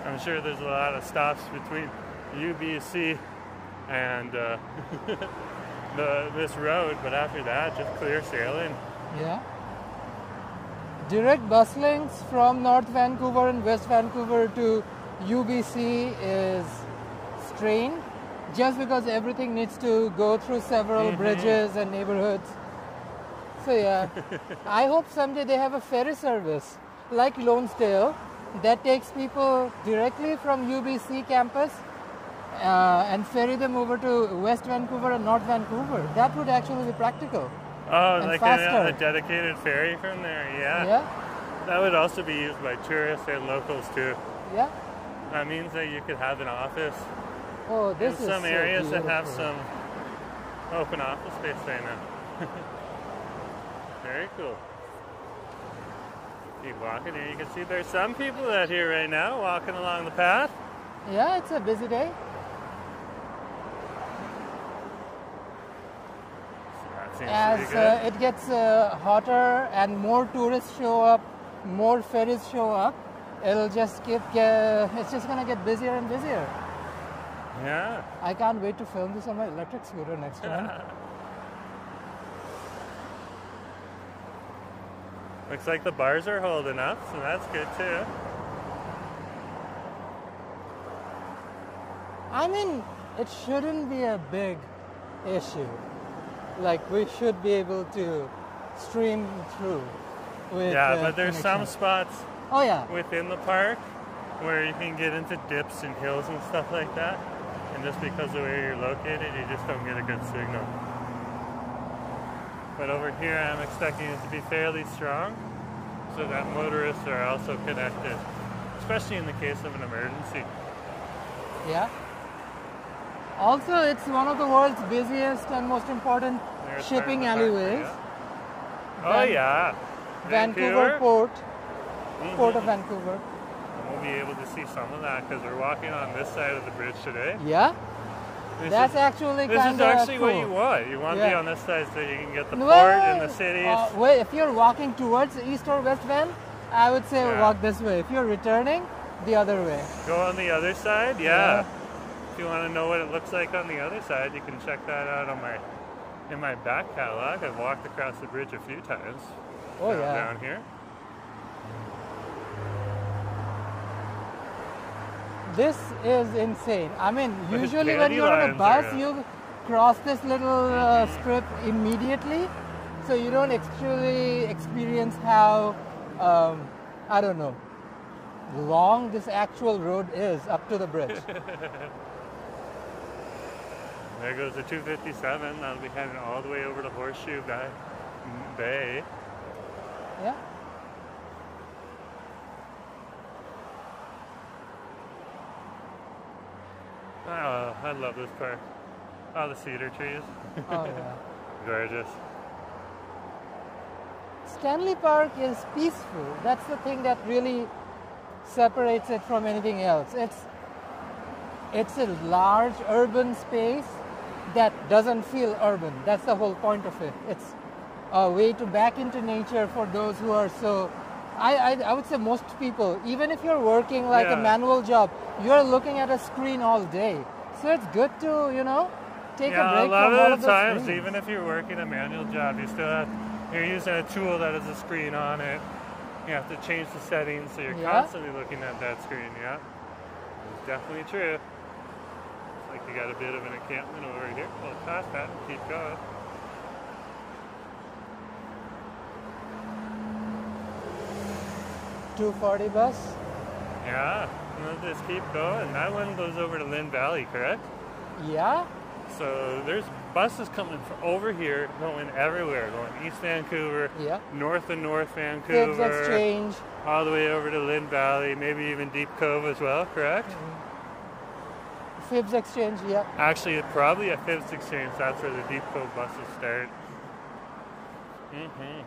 [SPEAKER 2] I'm sure there's a lot of stops between UBC and uh, the this road, but after that, just clear sailing.
[SPEAKER 1] Yeah. Direct bus links from North Vancouver and West Vancouver to UBC is strained just because everything needs to go through several
[SPEAKER 2] Mhm.
[SPEAKER 1] bridges and neighborhoods. So yeah, I hope someday they have a ferry service like Lonsdale that takes people directly from UBC campus uh, and ferry them over to West Vancouver and North Vancouver. That would actually be practical.
[SPEAKER 2] Oh,
[SPEAKER 1] And
[SPEAKER 2] like a, a dedicated ferry from there, yeah.
[SPEAKER 1] Yeah,
[SPEAKER 2] That would also be used by tourists and locals too.
[SPEAKER 1] yeah.
[SPEAKER 2] That means that you could have an office
[SPEAKER 1] Oh, this
[SPEAKER 2] in
[SPEAKER 1] is
[SPEAKER 2] some
[SPEAKER 1] so
[SPEAKER 2] areas that have some open office space right now. Very cool. Keep walking here. You can see there's some people out here right now walking along the path.
[SPEAKER 1] Yeah, it's a busy day.
[SPEAKER 2] So
[SPEAKER 1] As uh, it gets uh, hotter and more tourists show up, more ferries show up, it'll just keep. Uh, it's just gonna get busier and busier.
[SPEAKER 2] yeah.
[SPEAKER 1] I can't wait to film this on my electric scooter next time.
[SPEAKER 2] Looks like the bars are holding up, so that's good too.
[SPEAKER 1] I mean, it shouldn't be a big issue. Like we should be able to stream through. With,
[SPEAKER 2] yeah,
[SPEAKER 1] uh,
[SPEAKER 2] but there's some spots
[SPEAKER 1] Oh yeah,
[SPEAKER 2] within the park where you can get into dips and hills and stuff like that. And just because of where you're located, you just don't get a good signal. But over here, I'm expecting it to be fairly strong so that motorists are also connected, especially in the case of an emergency.
[SPEAKER 1] yeah. Also, it's one of the world's busiest and most important
[SPEAKER 2] There's
[SPEAKER 1] shipping
[SPEAKER 2] part of the park,
[SPEAKER 1] alleyways.
[SPEAKER 2] yeah. Oh,
[SPEAKER 1] Van-
[SPEAKER 2] yeah.
[SPEAKER 1] Vancouver Port,
[SPEAKER 2] Mhm.
[SPEAKER 1] Port of Vancouver.
[SPEAKER 2] And we'll be able to see some of that because we're walking on this side of the bridge today.
[SPEAKER 1] Yeah,
[SPEAKER 2] This
[SPEAKER 1] that's
[SPEAKER 2] is,
[SPEAKER 1] actually
[SPEAKER 2] this is actually
[SPEAKER 1] cool.
[SPEAKER 2] what you want. You want to be on this side so you can get the
[SPEAKER 1] Well,
[SPEAKER 2] port and the cities.
[SPEAKER 1] Uh, well, if you're walking towards East or West Van, I would say
[SPEAKER 2] Yeah.
[SPEAKER 1] walk this way. If you're returning, the other way.
[SPEAKER 2] Go on the other side, yeah.
[SPEAKER 1] Yeah.
[SPEAKER 2] If you want to know what it looks like on the other side, you can check that out on my in my back catalog. I've walked across the bridge a few times.
[SPEAKER 1] Oh
[SPEAKER 2] down,
[SPEAKER 1] yeah.
[SPEAKER 2] down here.
[SPEAKER 1] This is insane. I mean, usually when you're on a bus,
[SPEAKER 2] around.
[SPEAKER 1] you cross this little uh, strip immediately, so you don't actually experience how, um, I don't know, long this actual road is up to the bridge.
[SPEAKER 2] There goes the 257. That'll be heading all the way over to Horseshoe. Bay.
[SPEAKER 1] yeah.
[SPEAKER 2] Oh, I love this park. All the cedar trees.
[SPEAKER 1] Oh yeah.
[SPEAKER 2] Gorgeous.
[SPEAKER 1] Stanley Park is peaceful. That's the thing that really separates it from anything else. It's it's a large urban space that doesn't feel urban. That's the whole point of it. It's a way to back into nature for those who are so. I, I, I would say most people, even if you're working like
[SPEAKER 2] Yeah.
[SPEAKER 1] a manual job, you're looking at a screen all day. So it's good to, you know, take
[SPEAKER 2] yeah,
[SPEAKER 1] a break
[SPEAKER 2] a lot
[SPEAKER 1] from all
[SPEAKER 2] of
[SPEAKER 1] of
[SPEAKER 2] the times,
[SPEAKER 1] screens.
[SPEAKER 2] even if you're working a manual job, you still have you're using a tool that has a screen on it. You have to change the settings, so you're
[SPEAKER 1] Yeah.
[SPEAKER 2] constantly looking at that screen. Yeah, it's definitely true. It's like you got a bit of an encampment over here. Well, past that and keep going.
[SPEAKER 1] Two forty bus.
[SPEAKER 2] Yeah, we'll just keep going. That one goes over to Lynn Valley, correct?
[SPEAKER 1] Yeah.
[SPEAKER 2] So there's buses coming from over here, going everywhere, going East Vancouver,
[SPEAKER 1] Yeah.
[SPEAKER 2] north and North
[SPEAKER 1] Phibbs
[SPEAKER 2] Vancouver,
[SPEAKER 1] exchange.
[SPEAKER 2] all the way over to Lynn Valley, maybe even Deep Cove as well, correct?
[SPEAKER 1] Phibbs exchange. Yeah.
[SPEAKER 2] Actually, probably at Phibbs Exchange, that's where the Deep Cove buses start. hmm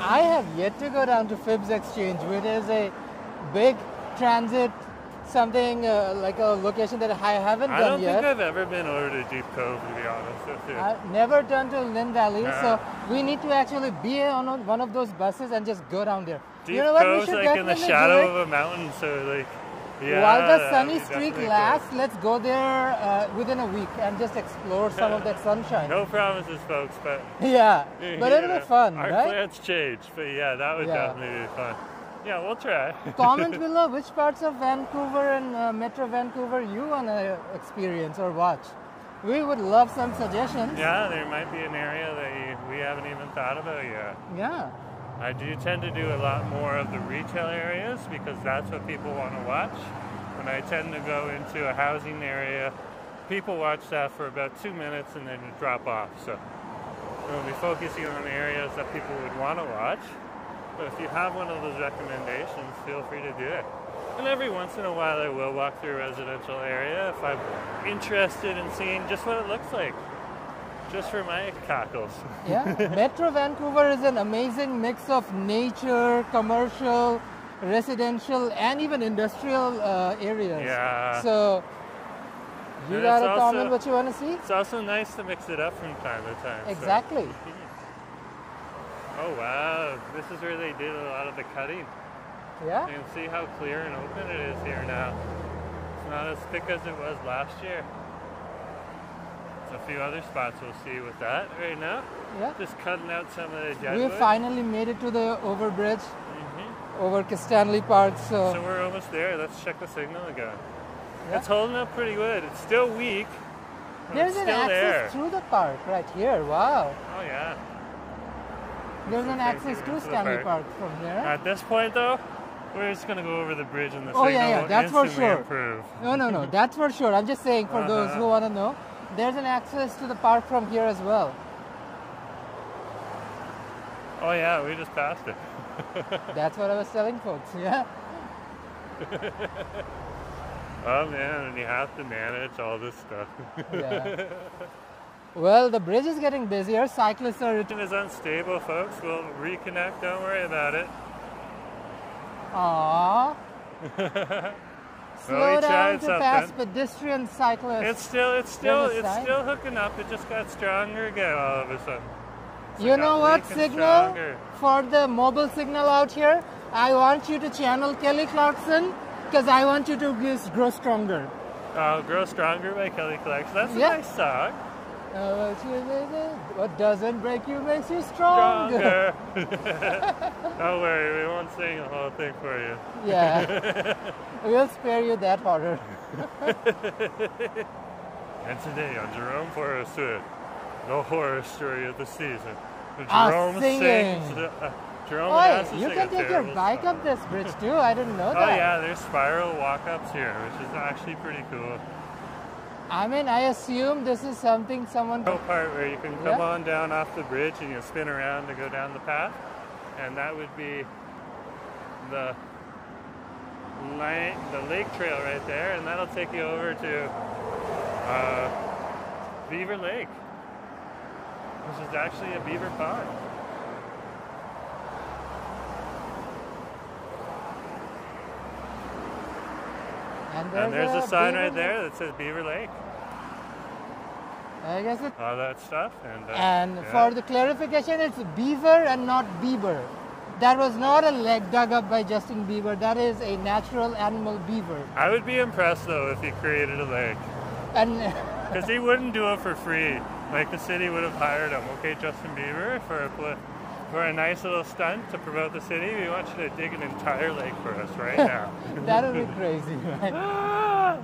[SPEAKER 1] I have yet to go down to Phibbs Exchange, which is a big transit, something uh, like a location that I haven't done. yet.
[SPEAKER 2] I don't think I've ever been over to Deep Cove, to be honest with you.
[SPEAKER 1] I've never done to Lynn Valley,
[SPEAKER 2] Yeah.
[SPEAKER 1] so we need to actually be on one of those buses and just go down there.
[SPEAKER 2] Deep
[SPEAKER 1] you know what? We
[SPEAKER 2] Cove's
[SPEAKER 1] should
[SPEAKER 2] like in the shadow
[SPEAKER 1] do
[SPEAKER 2] of a mountain, so like, yeah.
[SPEAKER 1] While the sunny streak
[SPEAKER 2] cool.
[SPEAKER 1] lasts, let's go there uh, within a week and just explore some of that sunshine.
[SPEAKER 2] No promises, folks, but
[SPEAKER 1] Yeah, but it'll
[SPEAKER 2] Yeah,
[SPEAKER 1] be fun,
[SPEAKER 2] Our
[SPEAKER 1] right?
[SPEAKER 2] plans change, but yeah, that would
[SPEAKER 1] Yeah.
[SPEAKER 2] definitely be fun. Yeah, we'll try.
[SPEAKER 1] Comment below which parts of Vancouver and uh, Metro Vancouver you wanna experience or watch. We would love some suggestions.
[SPEAKER 2] yeah, there might be an area that you, we haven't even thought about yet.
[SPEAKER 1] Yeah.
[SPEAKER 2] I do tend to do a lot more of the retail areas because that's what people want to watch. When I tend to go into a housing area, people watch that for about two minutes and then drop off. So we'll be focusing on areas that people would want to watch. But if you have one of those recommendations, feel free to do it. And every once in a while, I will walk through a residential area if I'm interested in seeing just what it looks like, just for my cackles.
[SPEAKER 1] Yeah. Metro Vancouver is an amazing mix of nature, commercial, residential, and even industrial uh, areas.
[SPEAKER 2] Yeah.
[SPEAKER 1] So you
[SPEAKER 2] And
[SPEAKER 1] got
[SPEAKER 2] it's
[SPEAKER 1] a
[SPEAKER 2] also-
[SPEAKER 1] comment what you want to see?
[SPEAKER 2] It's also nice to mix it up from time to time. so-
[SPEAKER 1] Exactly.
[SPEAKER 2] Oh wow, this is where they did a lot of the cutting.
[SPEAKER 1] Yeah.
[SPEAKER 2] You can see how clear and open it is here now. It's not as thick as it was last year. A few other spots we'll see with that right now.
[SPEAKER 1] Yeah.
[SPEAKER 2] Just cutting out some of the
[SPEAKER 1] We
[SPEAKER 2] jetwood.
[SPEAKER 1] finally made it to the overbridge
[SPEAKER 2] Mhm.
[SPEAKER 1] over Stanley Park. So,
[SPEAKER 2] So we're almost there. Let's check the signal again.
[SPEAKER 1] Yeah.
[SPEAKER 2] It's holding up pretty good. It's still weak.
[SPEAKER 1] there's an access
[SPEAKER 2] there.
[SPEAKER 1] through the park right here. Wow.
[SPEAKER 2] Oh yeah.
[SPEAKER 1] There's an access to Stanley
[SPEAKER 2] park.
[SPEAKER 1] Park from here.
[SPEAKER 2] At this point though, we're just gonna go over the bridge and the
[SPEAKER 1] Oh,
[SPEAKER 2] signal
[SPEAKER 1] yeah, yeah, that's for sure.
[SPEAKER 2] improve.
[SPEAKER 1] No, no, no. That's for sure. I'm just saying for those
[SPEAKER 2] Uh-huh.
[SPEAKER 1] who want to know, there's an access to the park from here as well.
[SPEAKER 2] Oh yeah, we just passed it.
[SPEAKER 1] That's what I was telling folks. Yeah.
[SPEAKER 2] Oh man, and you have to manage all this stuff.
[SPEAKER 1] Yeah. well, the bridge is getting busier. Cyclists are.
[SPEAKER 2] It is unstable, folks. We'll reconnect. Don't worry about it.
[SPEAKER 1] Aww. Slow down to pass
[SPEAKER 2] something.
[SPEAKER 1] pedestrian cyclists.
[SPEAKER 2] It's still, it's still, it's still hooking up. It just got stronger again all of a sudden. It's
[SPEAKER 1] you know what signal
[SPEAKER 2] stronger.
[SPEAKER 1] for the mobile signal out here? I want you to channel Kelly Clarkson because I want you to grow stronger.
[SPEAKER 2] Oh, Grow Stronger by Kelly Clarkson. That's a nice song.
[SPEAKER 1] Uh, what, doesn't break you makes you stronger.
[SPEAKER 2] Stronger. Don't worry, we won't sing the whole thing for you.
[SPEAKER 1] Yeah. we'll spare you that horror.
[SPEAKER 2] And today on Jerome Forestwood the horror story of the season.
[SPEAKER 1] Ah,
[SPEAKER 2] Jerome
[SPEAKER 1] singing.
[SPEAKER 2] sings. The, uh, Jerome
[SPEAKER 1] Oh,
[SPEAKER 2] to
[SPEAKER 1] you can take your bike
[SPEAKER 2] song.
[SPEAKER 1] up this bridge too. I didn't know
[SPEAKER 2] Oh
[SPEAKER 1] that.
[SPEAKER 2] Oh yeah, there's spiral walk-ups here, which is actually pretty cool.
[SPEAKER 1] I mean, I assume this is something someone.
[SPEAKER 2] No part where you can come
[SPEAKER 1] Yeah.
[SPEAKER 2] on down off the bridge and you spin around to go down the path, and that would be the lake, the lake trail right there, and that'll take you over to uh, Beaver Lake, which is actually a beaver pond.
[SPEAKER 1] And
[SPEAKER 2] And there's
[SPEAKER 1] a
[SPEAKER 2] a sign
[SPEAKER 1] beaver-
[SPEAKER 2] right there that says Beaver Lake.
[SPEAKER 1] I guess it.
[SPEAKER 2] all that stuff. And, uh,
[SPEAKER 1] And
[SPEAKER 2] yeah.
[SPEAKER 1] for the clarification, it's beaver and not Bieber. That was not a leg dug up by Justin Bieber. That is a natural animal beaver.
[SPEAKER 2] I would be impressed though if he created a lake.
[SPEAKER 1] And
[SPEAKER 2] Because he wouldn't do it for free. Like the city would have hired him. Okay, Justin Bieber, for a, for a nice little stunt to promote the city, we want you to dig an entire lake for us right now.
[SPEAKER 1] that would be crazy, right?
[SPEAKER 2] Ah!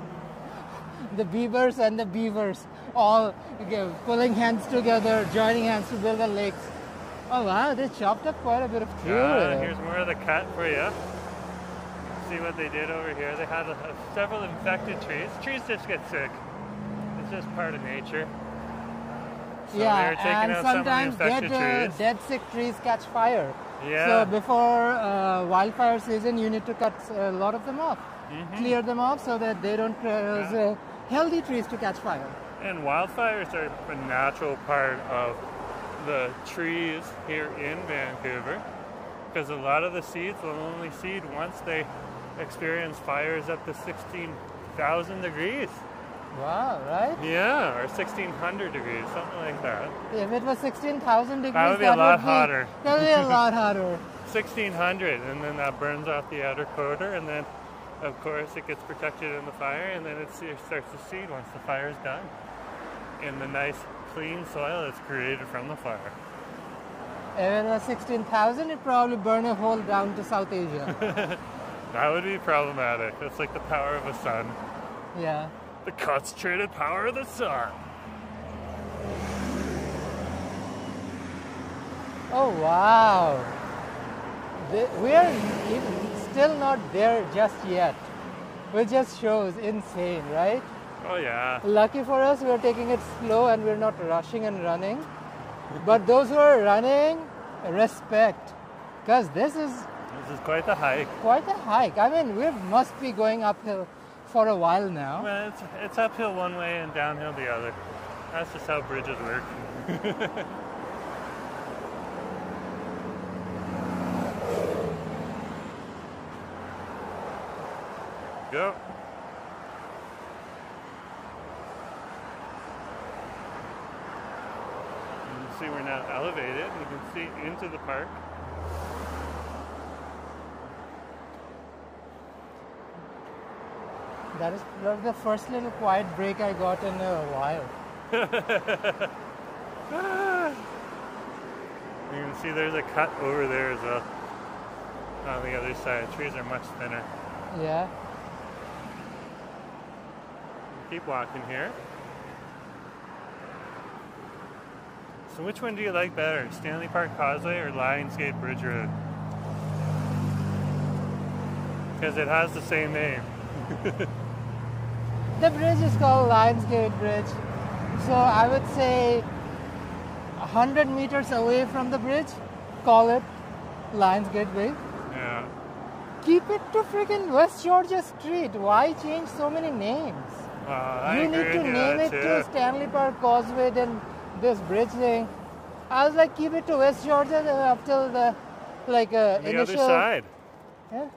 [SPEAKER 1] The beavers and the beavers all okay, pulling hands together, joining hands to build a lake. Oh wow, they chopped up quite a bit of tree over
[SPEAKER 2] Ah, here's more of the cut for you. See what they did over here. They had uh, several infected trees. Trees just get sick. It's just part of nature. So
[SPEAKER 1] yeah, and
[SPEAKER 2] out some
[SPEAKER 1] sometimes dead, uh, dead sick trees catch fire.
[SPEAKER 2] Yeah.
[SPEAKER 1] So before uh, wildfire season, you need to cut a lot of them off,
[SPEAKER 2] Mm-hmm.
[SPEAKER 1] clear them off so that they don't cause uh, healthy trees to catch fire.
[SPEAKER 2] And wildfires are a natural part of the trees here in Vancouver because a lot of the seeds will only seed once they experience fires up to 16,000 degrees.
[SPEAKER 1] Wow, right?
[SPEAKER 2] Yeah, or 1600 degrees, something like that.
[SPEAKER 1] If it was 16,000 degrees,
[SPEAKER 2] That would be a lot hotter.
[SPEAKER 1] That would be a lot hotter.
[SPEAKER 2] 1600 and then that burns off the outer coater and then of course it gets protected in the fire and then it starts to seed once the fire is done in the nice clean soil that's created from the fire
[SPEAKER 1] If it was 16,000, it probably burn a hole down to South Asia.
[SPEAKER 2] that would be problematic that's like the power of the sun
[SPEAKER 1] yeah.
[SPEAKER 2] The concentrated power of the sun
[SPEAKER 1] Oh wow. The- We are even still not there just yet, which just shows insane, right?
[SPEAKER 2] oh yeah
[SPEAKER 1] Lucky for us, we are taking it slow and we're not rushing and running. But those who are running, respect, because this is
[SPEAKER 2] this is quite a hike
[SPEAKER 1] quite a hike. I mean, we must be going uphill for a while now.
[SPEAKER 2] well it's, it's uphill one way and downhill the other that's just how bridges work go You can see we're now elevated. You can see into the park.
[SPEAKER 1] That is the first little quiet break I got in a while.
[SPEAKER 2] You can see there's a cut over there as well. On the other side, trees are much thinner.
[SPEAKER 1] Yeah.
[SPEAKER 2] Keep walking here. So which one do you like better, Stanley Park Causeway or Lionsgate Bridge Road? Because it has the same name.
[SPEAKER 1] The bridge is called Lionsgate Bridge. So I would say 100 meters away from the bridge, call it Lionsgate Bridge.
[SPEAKER 2] Yeah.
[SPEAKER 1] Keep it to freaking West Georgia Street. Why change so many names?
[SPEAKER 2] Uh,
[SPEAKER 1] you need to name it
[SPEAKER 2] too.
[SPEAKER 1] to Stanley Park Causeway, then this bridge thing. I was like, keep it to West Georgia then up till the like uh,
[SPEAKER 2] the
[SPEAKER 1] initial.
[SPEAKER 2] other side.
[SPEAKER 1] Yeah.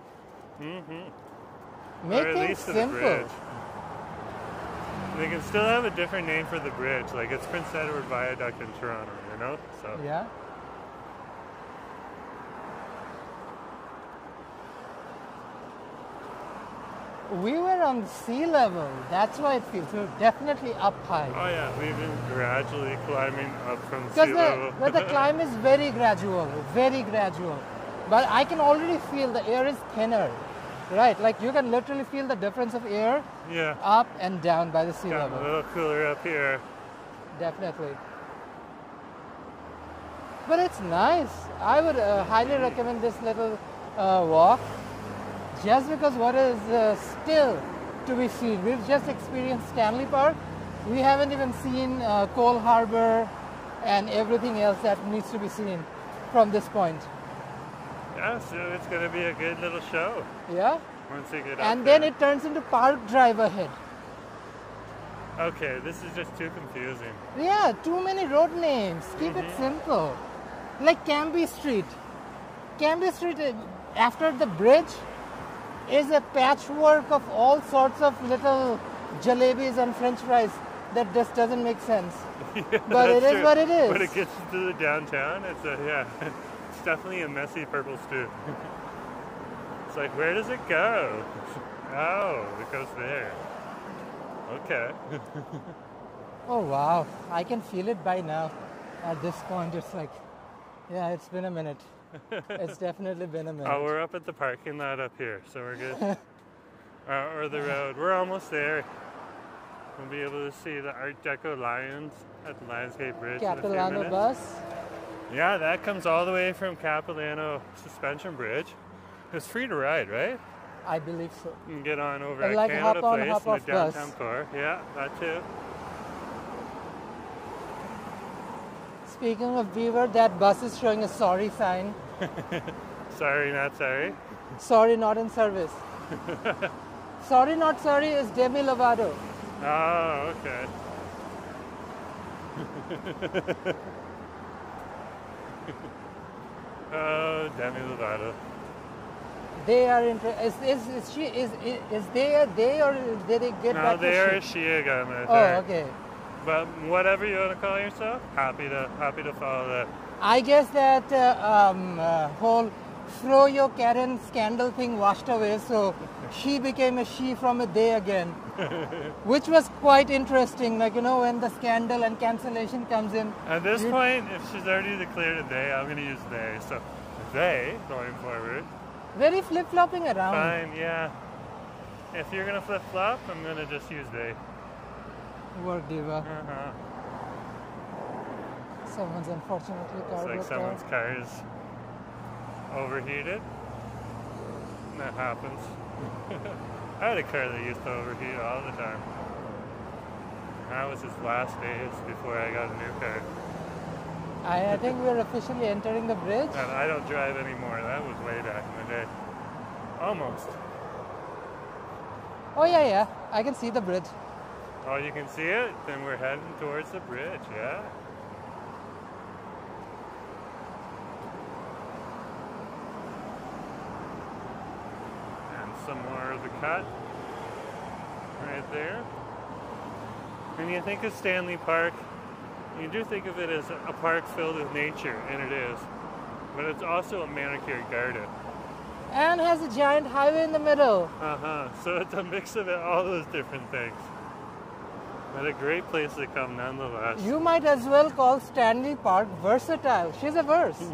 [SPEAKER 2] Mm-hmm.
[SPEAKER 1] Make things
[SPEAKER 2] least to the
[SPEAKER 1] simple.
[SPEAKER 2] They can still have a different name for the bridge, like it's Prince Edward Viaduct in Toronto, you know? So
[SPEAKER 1] Yeah. We were on sea level. That's why it feels we're definitely up high.
[SPEAKER 2] Oh yeah, we've been gradually climbing up from sea
[SPEAKER 1] the,
[SPEAKER 2] level.
[SPEAKER 1] but the climb is very gradual, very gradual. But I can already feel the air is thinner, right? Like you can literally feel the difference of air
[SPEAKER 2] yeah,
[SPEAKER 1] up and down by the sea
[SPEAKER 2] gotten a little cooler up here.
[SPEAKER 1] Definitely. But it's nice. I would uh, highly recommend this little uh, walk just because what is uh, still to be seen. We've just experienced Stanley Park. We haven't even seen uh, Coal Harbour and everything else that needs to be seen from this point.
[SPEAKER 2] Yeah, so it's gonna be a good little show
[SPEAKER 1] Yeah?
[SPEAKER 2] once we get
[SPEAKER 1] And then
[SPEAKER 2] there.
[SPEAKER 1] it turns into Park Drive ahead.
[SPEAKER 2] Okay, this is just too confusing.
[SPEAKER 1] Yeah, too many road names. Keep it
[SPEAKER 2] Mhm.
[SPEAKER 1] simple. Like Cambie Street. Cambie Street, uh, after the bridge, is a patchwork of all sorts of little jalebis and french fries that just doesn't make sense.
[SPEAKER 2] Yeah,
[SPEAKER 1] But it is
[SPEAKER 2] true.
[SPEAKER 1] what it is.
[SPEAKER 2] When it gets to the downtown, it's a yeah, definitely a messy purple stew. it's like where does it go? Oh, it goes there. Okay.
[SPEAKER 1] Oh wow, I can feel it by now. At this point, it's like, yeah, it's been a minute. it's definitely been a minute.
[SPEAKER 2] Oh, we're up at the parking lot up here, so we're good. uh, or the road. We're almost there. We'll be able to see the Art Deco lions at the Lionsgate Bridge in a few
[SPEAKER 1] Capilano bus.
[SPEAKER 2] Yeah, that comes all the way from Capilano Suspension Bridge. It's free to ride, right?
[SPEAKER 1] I believe so.
[SPEAKER 2] You can get on over
[SPEAKER 1] And
[SPEAKER 2] at
[SPEAKER 1] like
[SPEAKER 2] Canada
[SPEAKER 1] hop on,
[SPEAKER 2] Place
[SPEAKER 1] hop
[SPEAKER 2] in
[SPEAKER 1] off
[SPEAKER 2] the
[SPEAKER 1] bus.
[SPEAKER 2] downtown core. Yeah, that too.
[SPEAKER 1] Speaking of Beaver, that bus is showing a sorry sign.
[SPEAKER 2] Sorry, not sorry.
[SPEAKER 1] Sorry, not in service. sorry, not sorry is Demi Lovato.
[SPEAKER 2] Oh, okay. oh, Demi Lovato.
[SPEAKER 1] They are inter- is, is, is she is, is is they a they or did they get
[SPEAKER 2] No,
[SPEAKER 1] back
[SPEAKER 2] they are
[SPEAKER 1] she?
[SPEAKER 2] she again. I
[SPEAKER 1] Oh, okay.
[SPEAKER 2] But whatever you want to call yourself, happy to happy to follow that.
[SPEAKER 1] I guess that uh, um, uh, whole Froyo Karen scandal thing washed away, so she became a she from a they again, which was quite interesting. Like you know, when the scandal and cancellation comes in,
[SPEAKER 2] At this point, if she's already declared a they, I'm going to use they. So they going forward.
[SPEAKER 1] very flip flopping around.
[SPEAKER 2] Fine, yeah. If you're going to flip flop, I'm going to just use they.
[SPEAKER 1] Work diva.
[SPEAKER 2] Uh-huh.
[SPEAKER 1] Someone's unfortunately car
[SPEAKER 2] It's like someone's car is overheated. That happens. I had a car that used to overheat all the time. That was his last days before I got a new car.
[SPEAKER 1] I, I think we're officially entering the bridge.
[SPEAKER 2] And I don't drive anymore. That was way back in the day. Almost.
[SPEAKER 1] Oh yeah, yeah. I can see the bridge.
[SPEAKER 2] Oh, you can see it? Then we're heading towards the bridge, yeah? And some more of the cut right there. When you think of Stanley Park, you do think of it as a park filled with nature, and it is. But it's also a manicured garden.
[SPEAKER 1] And has a giant highway in the middle.
[SPEAKER 2] Uh huh. So it's a mix of it, all those different things. But a great place to come nonetheless.
[SPEAKER 1] You might as well call Stanley Park versatile. She's a verse.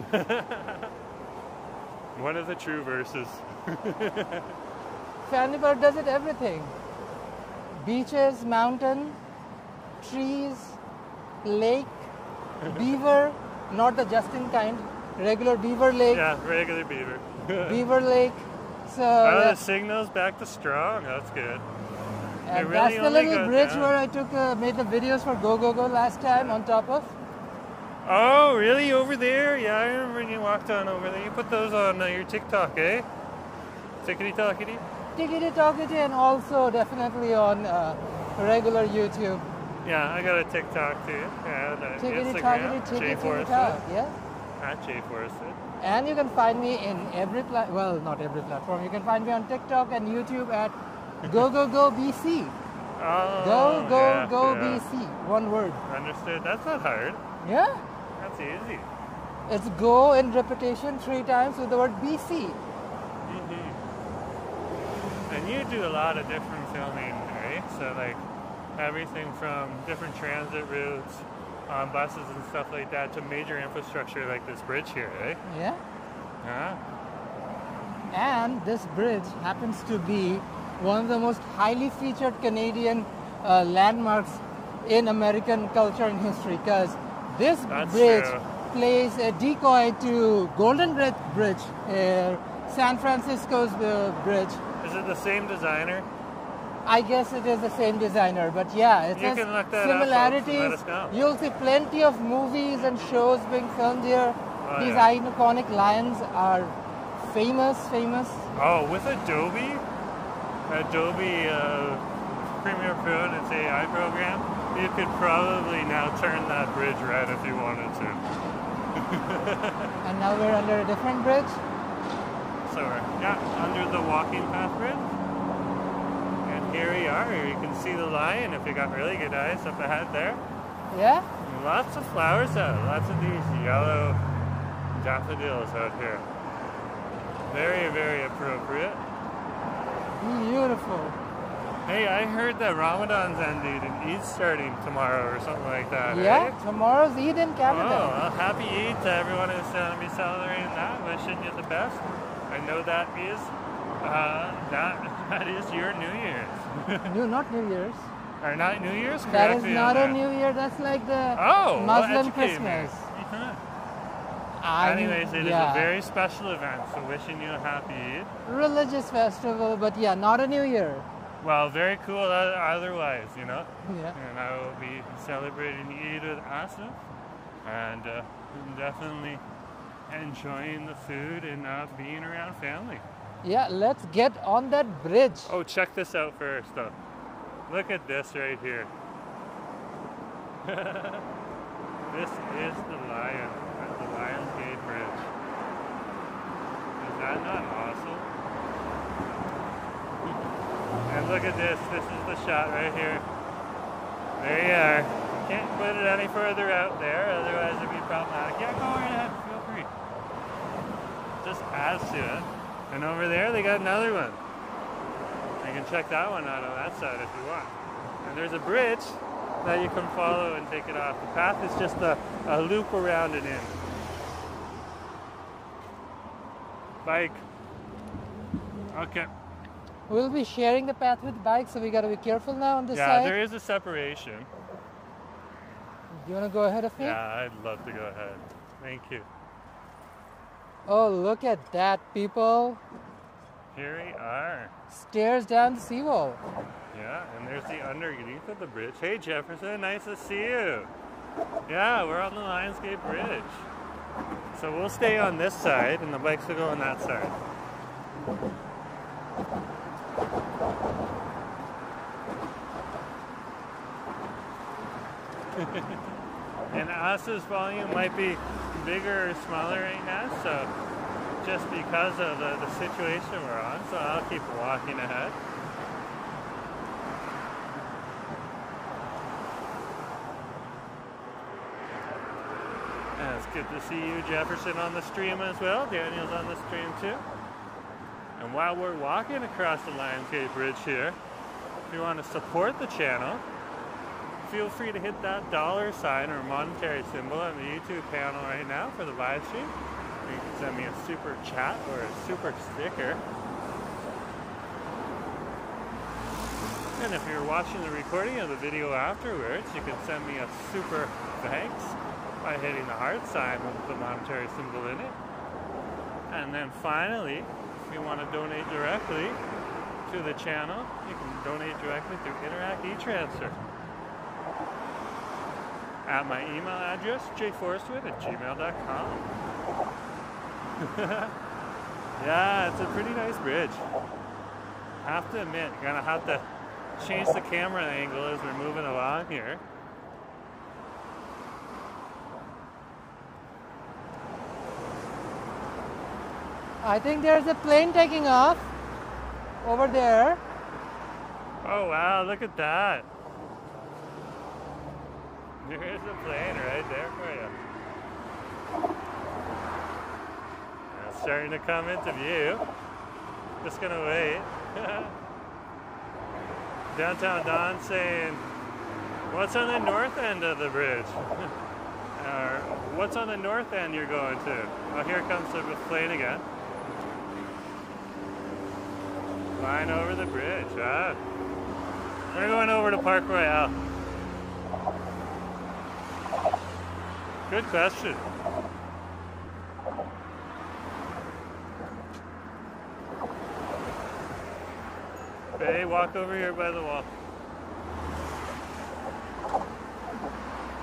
[SPEAKER 2] One of the true verses.
[SPEAKER 1] Stanley does it everything. Beaches, mountain, trees, lake, beaver, not the Justin kind, regular beaver lake,
[SPEAKER 2] Yeah, regular beaver.
[SPEAKER 1] beaver lake. So
[SPEAKER 2] Oh,
[SPEAKER 1] yeah,
[SPEAKER 2] the signal's back to strong. That's good.
[SPEAKER 1] and
[SPEAKER 2] really
[SPEAKER 1] that's the little bridge
[SPEAKER 2] down.
[SPEAKER 1] where I took uh, made the videos for Go Go Go last time on top of.
[SPEAKER 2] Oh, really? Over there? Yeah, I remember when you walked on over there. You put those on uh, your TikTok, eh? Tickety tockety?
[SPEAKER 1] Tickety Tockety and also definitely on uh, regular YouTube.
[SPEAKER 2] Yeah, I got a TikTok too. Yeah, the
[SPEAKER 1] Tickety
[SPEAKER 2] Instagram.
[SPEAKER 1] Tockety,
[SPEAKER 2] Jay.
[SPEAKER 1] Yeah.
[SPEAKER 2] At Jay Forestwood.
[SPEAKER 1] And you can find me in every pla- well, not every platform. You can find me on TikTok and YouTube at Go Go Go BC.
[SPEAKER 2] Oh,
[SPEAKER 1] Go Go
[SPEAKER 2] yeah,
[SPEAKER 1] Go
[SPEAKER 2] yeah.
[SPEAKER 1] BC. One word.
[SPEAKER 2] Understood. That's not hard.
[SPEAKER 1] Yeah.
[SPEAKER 2] That's easy.
[SPEAKER 1] It's go in repetition three times with the word BC.
[SPEAKER 2] hmm And you do a lot of different filming, right? So like everything from different transit routes, um, buses and stuff like that, to major infrastructure like this bridge here, right?
[SPEAKER 1] Yeah.
[SPEAKER 2] Huh?
[SPEAKER 1] And this bridge happens to be one of the most highly featured Canadian uh, landmarks in American culture and history because this
[SPEAKER 2] That's
[SPEAKER 1] bridge
[SPEAKER 2] true.
[SPEAKER 1] plays a decoy to Golden Gate Bridge, uh, San Francisco's uh, bridge.
[SPEAKER 2] Is it the same designer?
[SPEAKER 1] I guess it is the same designer, but yeah, it
[SPEAKER 2] You
[SPEAKER 1] has
[SPEAKER 2] can look that up, folks,
[SPEAKER 1] similarities.
[SPEAKER 2] let us know.
[SPEAKER 1] You'll see plenty of movies and shows being filmed here.
[SPEAKER 2] Oh,
[SPEAKER 1] These
[SPEAKER 2] yeah.
[SPEAKER 1] iconic lions are famous, famous.
[SPEAKER 2] Oh, with Adobe, Adobe uh, Premiere Pro and its AI program, you could probably now turn that bridge red if you wanted to.
[SPEAKER 1] And now we're under a different bridge.
[SPEAKER 2] So we're yeah under the walking path bridge. And here we are. You can see the lion if you got really good eyes up ahead there.
[SPEAKER 1] Yeah?
[SPEAKER 2] And lots of flowers out. Lots of these yellow daffodils out here. Very, very appropriate.
[SPEAKER 1] Beautiful.
[SPEAKER 2] Hey, I heard that Ramadan's ended and Eid's starting tomorrow or something like that.
[SPEAKER 1] Yeah,
[SPEAKER 2] eh?
[SPEAKER 1] tomorrow's Eid in
[SPEAKER 2] Oh,
[SPEAKER 1] Canada.
[SPEAKER 2] well, happy Eid to everyone who's going to be celebrating that. Wishing you the best. I know that is uh, that that is your New Year's,
[SPEAKER 1] no, not New Year's.
[SPEAKER 2] or not New Year's.
[SPEAKER 1] That is not a
[SPEAKER 2] that.
[SPEAKER 1] New Year. That's like the
[SPEAKER 2] Oh,
[SPEAKER 1] Muslim
[SPEAKER 2] me.
[SPEAKER 1] Christmas. I'm-
[SPEAKER 2] Anyways, it is
[SPEAKER 1] yeah,
[SPEAKER 2] a very special event, so wishing you a happy Eid.
[SPEAKER 1] religious festival, but yeah, not a New Year.
[SPEAKER 2] Well, very cool otherwise, you know.
[SPEAKER 1] Yeah.
[SPEAKER 2] And I will be celebrating Eid with Asif and uh, definitely enjoying the food and uh, being around family.
[SPEAKER 1] Yeah, let's get on that bridge.
[SPEAKER 2] Oh, check this out first, though. Look at this right here. this is the lion at the Lions Gate Bridge. Is that not awesome? And look at this. This is the shot right here. There you are. Can't put it any further out there, otherwise it'd be problematic. Yeah, go right ahead. Feel free. Adds to it. And over there they got another one. You can check that one out on that side if you want. And there's a bridge that you can follow and take it off. The path is just a, a loop around and in. Bike. Okay.
[SPEAKER 1] We'll be sharing the path with bikes, so we gotta be careful now on this
[SPEAKER 2] yeah,
[SPEAKER 1] side.
[SPEAKER 2] Yeah, there is a separation.
[SPEAKER 1] You wanna go ahead of me?
[SPEAKER 2] Yeah, I'd love to go ahead. Thank you.
[SPEAKER 1] Oh, look at that, people.
[SPEAKER 2] Here we are.
[SPEAKER 1] Stairs down the seawall.
[SPEAKER 2] Yeah, and there's the underneath of the bridge. Hey Jefferson, nice to see you. Yeah, we're on the Lionsgate Bridge. So we'll stay on this side and the bikes will go on that side. and Asif's volume might be bigger or smaller right now, so just because of the, the situation we're on, so I'll keep walking ahead. And it's good to see you, Jefferson, on the stream as well. Daniel's on the stream too. And while we're walking across the Lionsgate Bridge here, if you want to support the channel, feel free to hit that dollar sign or monetary symbol on the YouTube panel right now for the live stream. You can send me a super chat or a super sticker. And if you're watching the recording of the video afterwards, you can send me a super thanks by hitting the heart sign with the monetary symbol in it. And then finally, if you want to donate directly to the channel, you can donate directly through Interac e-Transfer at my email address, jforestwood at gmail.com. yeah, it's a pretty nice bridge. Have to admit, gonna have to change the camera angle as we're moving along here.
[SPEAKER 1] I think there's a plane taking off over there.
[SPEAKER 2] Oh wow, look at that. There's a plane right there for you. It's starting to come into view. Just gonna wait. Downtown Don saying, what's on the north end of the bridge? or what's on the north end you're going to? Well, here comes the plane again. Flying over the bridge, huh? We're going over to Park Royal. Good question. Hey, walk over here by the wall.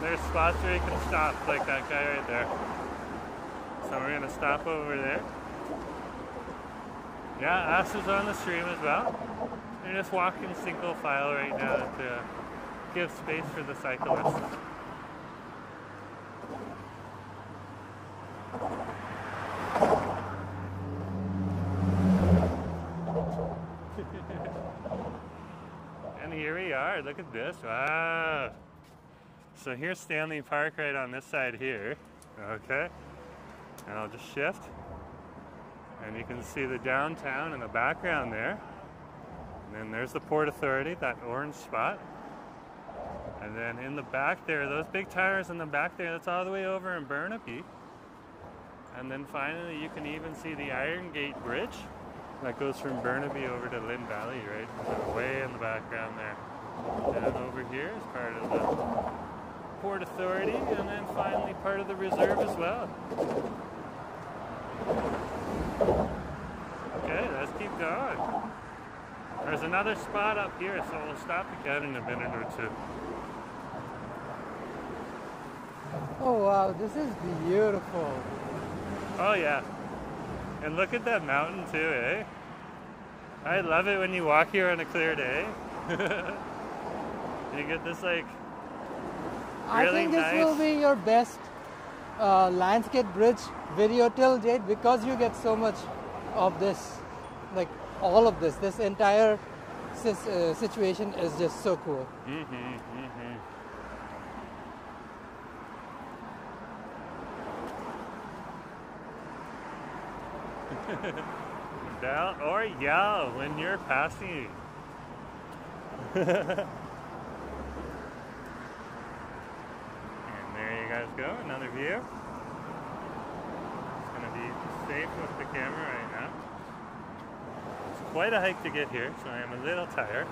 [SPEAKER 2] There's spots where you can stop, like that guy right there. So we're gonna stop over there. Yeah, Ash is on the stream as well. They're just walking single file right now to give space for the cyclists. And here we This. Wow. So here's Stanley Park right on this side here. Okay. And I'll just shift. And you can see the downtown in the background there. And then there's the Port Authority, that orange spot. And then in the back there, those big tires in the back there, that's all the way over in Burnaby. And then finally, you can even see the Iron Gate Bridge that goes from Burnaby over to Lynn Valley, right? way in the background there. And over here is part of the Port Authority, and then finally part of the reserve as well. Okay, let's keep going. There's another spot up here, so we'll stop again in a minute or two.
[SPEAKER 1] Oh wow, this is beautiful.
[SPEAKER 2] Oh yeah. And look at that mountain too, eh? I love it when you walk here on a clear day. you get this like Really I
[SPEAKER 1] think this
[SPEAKER 2] nice.
[SPEAKER 1] will be your best uh, landscape bridge video till date because you get so much of this, like all of this. This entire sis- uh, situation is just so cool.
[SPEAKER 2] Mm-hmm, mm-hmm. Down or yell when you're passing. and there you guys go, another view. It's gonna be safe with the camera right now. It's quite a hike to get here, so I am a little tired.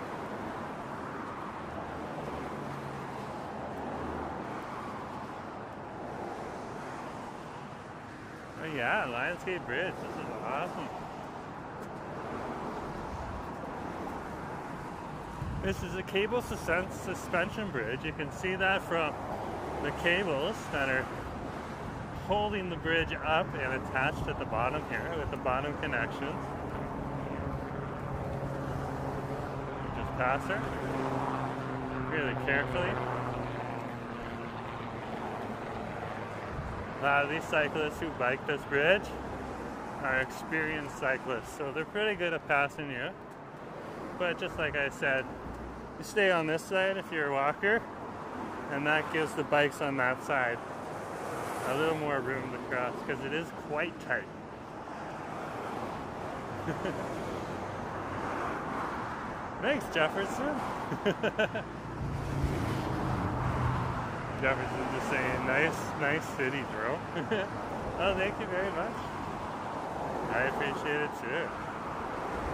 [SPEAKER 2] Oh yeah, Lionsgate Bridge. This is awesome. This is a cable sus- suspension bridge. You can see that from the cables that are holding the bridge up and attached at the bottom here with the bottom connections. Just pass her really carefully. A lot of these cyclists who bike this bridge are experienced cyclists, so they're pretty good at passing you. But just like I said, you stay on this side if you're a walker, and that gives the bikes on that side a little more room to cross because it is quite tight. Thanks, Jefferson. Jefferson just saying, nice, nice city, bro. oh, thank you very much. I appreciate it too.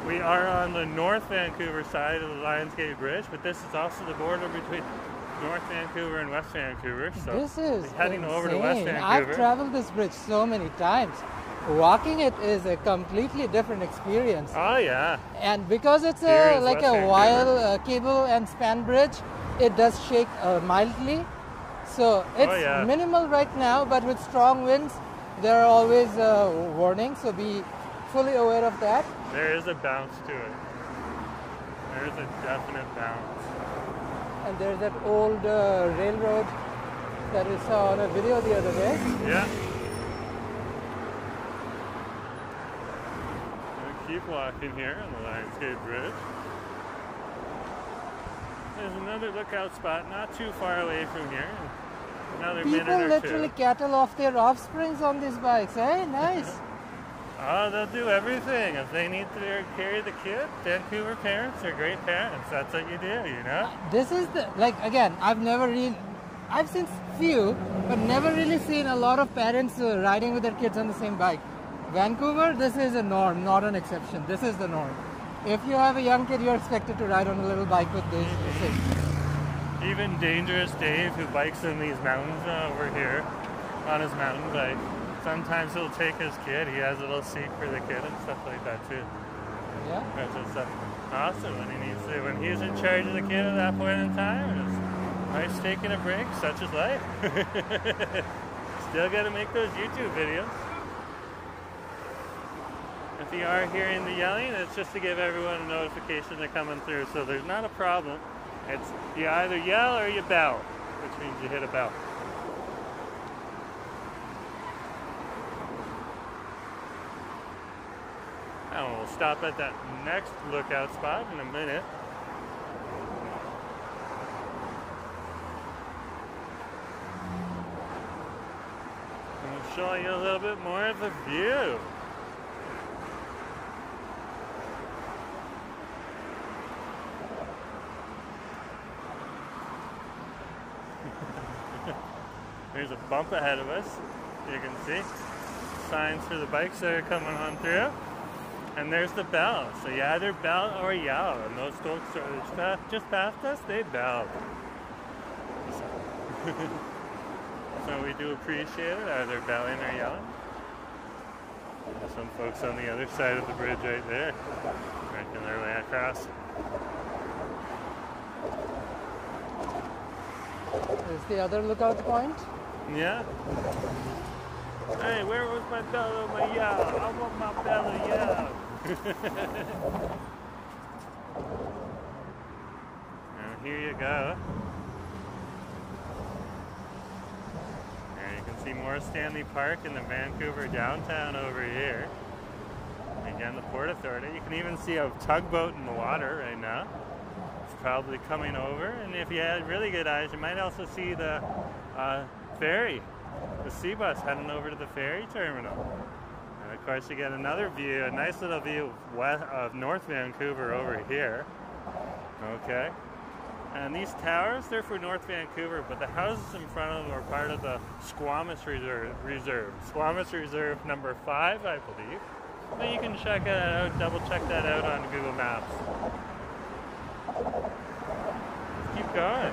[SPEAKER 2] We are on the North Vancouver side of the Lionsgate Bridge, but this is also the border between North Vancouver and West Vancouver. So
[SPEAKER 1] this is
[SPEAKER 2] heading
[SPEAKER 1] insane.
[SPEAKER 2] over to West Vancouver.
[SPEAKER 1] I've traveled this bridge so many times. Walking it is a completely different experience.
[SPEAKER 2] oh yeah,
[SPEAKER 1] And because it's
[SPEAKER 2] Here
[SPEAKER 1] a like
[SPEAKER 2] West
[SPEAKER 1] a wire uh, cable and span bridge, it does shake uh, mildly. So it's
[SPEAKER 2] Oh, yeah.
[SPEAKER 1] minimal right now, but with strong winds, there are always uh, warnings. So be fully aware of that.
[SPEAKER 2] there is a bounce to it. There is a definite bounce.
[SPEAKER 1] And there's that old uh, railroad that we saw on a video the other day.
[SPEAKER 2] Yeah. We'll keep walking here on the Lionsgate Bridge. There's another lookout spot not too far away from here. Another
[SPEAKER 1] People
[SPEAKER 2] minute or
[SPEAKER 1] literally
[SPEAKER 2] two.
[SPEAKER 1] cattle off their offsprings on these bikes. Eh? Nice.
[SPEAKER 2] Oh, they'll do everything. If they need to carry the kid, Vancouver parents are great parents. That's what you do, you know?
[SPEAKER 1] this is the like again i've never really i've seen few but never really seen a lot of parents uh, riding with their kids on the same bike vancouver this is a norm not an exception this is the norm if you have a young kid you're expected to ride on a little bike with this.
[SPEAKER 2] Even Dangerous Dave, who bikes in these mountains uh, over here on his mountain bike, sometimes he'll take his kid. He has a little seat for the kid and stuff like that too.
[SPEAKER 1] yeah
[SPEAKER 2] That's just uh, awesome when he needs to. When he's in charge of the kid at that point in time, it's nice taking a break. Such is life. Still got to make those YouTube videos. If you are hearing the yelling, it's just to give everyone a notification they're coming through. So there's not a problem. It's you either yell or you bell, which means you hit a bell. And we'll stop at that next lookout spot in a minute. And we'll show you a little bit more of the view. There's a bump ahead of us, you can see. Signs for the bikes that are coming on through. And there's the bell. So you either bell or yell. And those folks are uh, just past us, they belled. So, so we do appreciate it, either belling or yelling. There's some folks on the other side of the bridge right there, making their way across.
[SPEAKER 1] Is the other lookout point?
[SPEAKER 2] Yeah. Hey, where was my bell and my yell? I want my bell and yell. And here you go. You can see more Stanley Park in the Vancouver downtown over here. Again, the Port Authority. You can even see a tugboat in the water right now. It's probably coming over. And if you had really good eyes, you might also see the uh, ferry, the sea bus heading over to the ferry terminal. Of course, you get another view, a nice little view of, North Vancouver over here. Okay. And these towers, they're for North Vancouver, but the houses in front of them are part of the Squamish Reserve. Reserve. Squamish Reserve number five, I believe. But you can check that out, double check that out on Google Maps. keep going.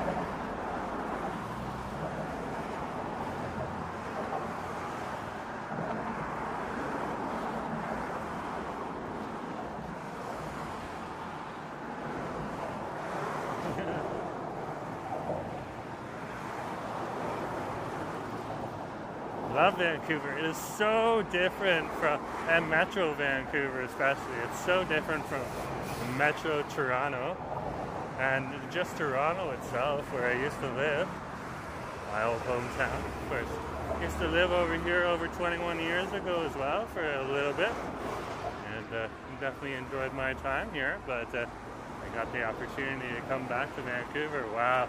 [SPEAKER 2] love Vancouver. It is so different from, and Metro Vancouver especially, it's so different from Metro Toronto and just Toronto itself, where I used to live, my old hometown, of course. I used to live over here over 21 years ago as well for a little bit, and uh, definitely enjoyed my time here, but uh, I got the opportunity to come back to Vancouver. Wow,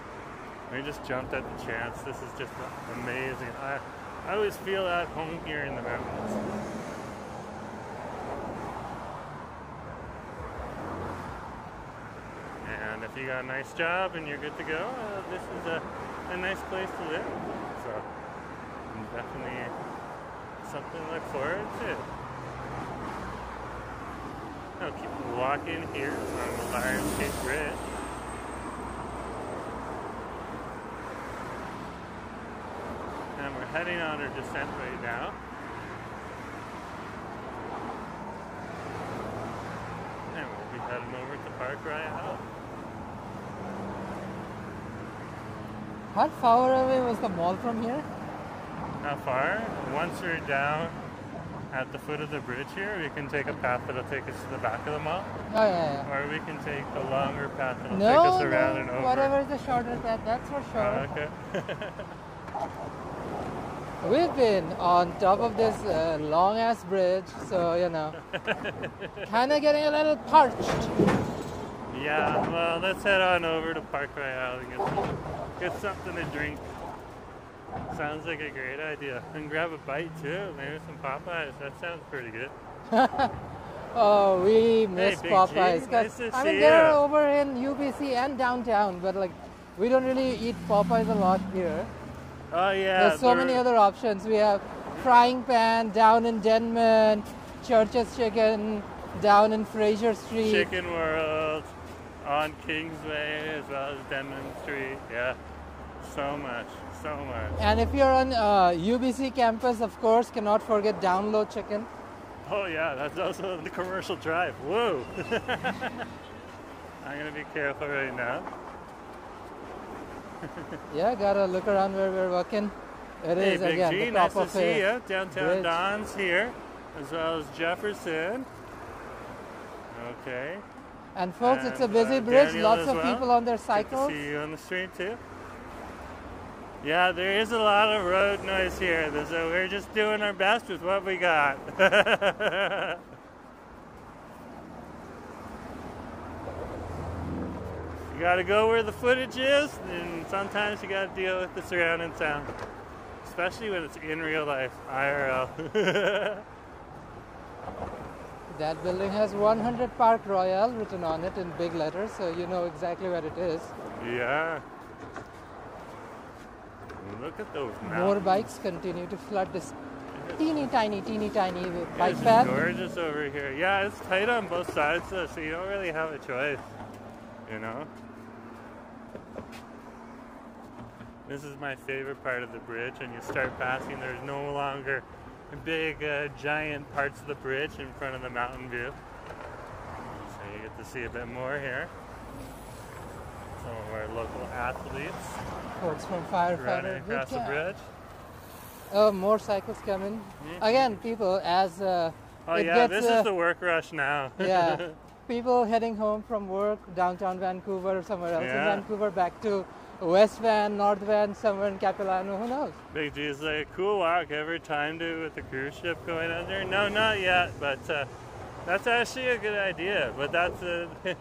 [SPEAKER 2] we just jumped at the chance. This is just amazing. I, I always feel at home here in the mountains. And if you got a nice job and you're good to go, uh, this is a, a nice place to live. So definitely something to look forward to. I'll keep walking here on the Lions Gate Bridge. Heading on our descent right now. And we'll be heading over to Park Royal.
[SPEAKER 1] How far away was the mall from here?
[SPEAKER 2] Not far. Once we're down at the foot of the bridge here, we can take a path that'll take us to the back of the mall.
[SPEAKER 1] Oh, yeah,
[SPEAKER 2] yeah. Or we can take the longer path that'll
[SPEAKER 1] no,
[SPEAKER 2] take us around
[SPEAKER 1] no,
[SPEAKER 2] and over.
[SPEAKER 1] Whatever the shorter path, that's for sure.
[SPEAKER 2] Uh, okay.
[SPEAKER 1] We've been on top of this uh, long ass bridge, so you know, kind of getting a little parched.
[SPEAKER 2] Yeah, well, let's head on over to Park Royal and get, some, get something to drink. Sounds like a great idea. And grab a bite too, maybe some Popeyes. That sounds pretty good.
[SPEAKER 1] oh, we miss
[SPEAKER 2] hey,
[SPEAKER 1] Popeyes.
[SPEAKER 2] Nice
[SPEAKER 1] I mean, they're over in UBC and downtown, but like, we don't really eat Popeyes a lot here.
[SPEAKER 2] Oh yeah.
[SPEAKER 1] There's so many other options. We have Frying Pan down in Denman, Church's Chicken down in Fraser Street.
[SPEAKER 2] Chicken World on Kingsway as well as Denman Street. Yeah, so much, so much.
[SPEAKER 1] And if you're on uh, UBC campus, of course, cannot forget Downlow Chicken.
[SPEAKER 2] Oh yeah, that's also the commercial drive. Whoa! I'm gonna be careful right now.
[SPEAKER 1] yeah, gotta look around where we're working. It
[SPEAKER 2] hey,
[SPEAKER 1] is
[SPEAKER 2] Big
[SPEAKER 1] again
[SPEAKER 2] G,
[SPEAKER 1] the
[SPEAKER 2] nice
[SPEAKER 1] top
[SPEAKER 2] to see you. Downtown
[SPEAKER 1] bridge.
[SPEAKER 2] Don's here, as well as Jefferson. Okay.
[SPEAKER 1] And folks,
[SPEAKER 2] and,
[SPEAKER 1] it's a busy
[SPEAKER 2] uh,
[SPEAKER 1] bridge.
[SPEAKER 2] Daniel
[SPEAKER 1] Lots of
[SPEAKER 2] well.
[SPEAKER 1] people on their cycles.
[SPEAKER 2] see you on the street too. Yeah, there is a lot of road noise here, so we're just doing our best with what we got. gotta go where the footage is, and sometimes you gotta deal with the surrounding sound. especially when it's in real life, IRL.
[SPEAKER 1] That building has 100 Park Royal written on it in big letters, so you know exactly where it is.
[SPEAKER 2] yeah. Look at those
[SPEAKER 1] More bikes continue to flood this teeny tiny, teeny tiny bike
[SPEAKER 2] It's
[SPEAKER 1] path.
[SPEAKER 2] gorgeous over here. Yeah, it's tight on both sides, though, so you don't really have a choice. You know. This is my favorite part of the bridge, and you start passing. There's no longer big, uh, giant parts of the bridge in front of the mountain view. So you get to see a bit more here. Some of our local athletes running
[SPEAKER 1] firefighter boot
[SPEAKER 2] across the bridge.
[SPEAKER 1] Oh, more cycles coming.
[SPEAKER 2] Mhm.
[SPEAKER 1] Again, people, as uh,
[SPEAKER 2] Oh yeah,
[SPEAKER 1] gets,
[SPEAKER 2] this
[SPEAKER 1] uh,
[SPEAKER 2] is the work rush now.
[SPEAKER 1] yeah, people heading home from work, downtown Vancouver or somewhere else in Vancouver, back to West Van, North Van, somewhere in Capilano, who knows?
[SPEAKER 2] Big G's like, cool walk. every time, it with the cruise ship going under? No, not yet, but uh, that's actually a good idea. But that's a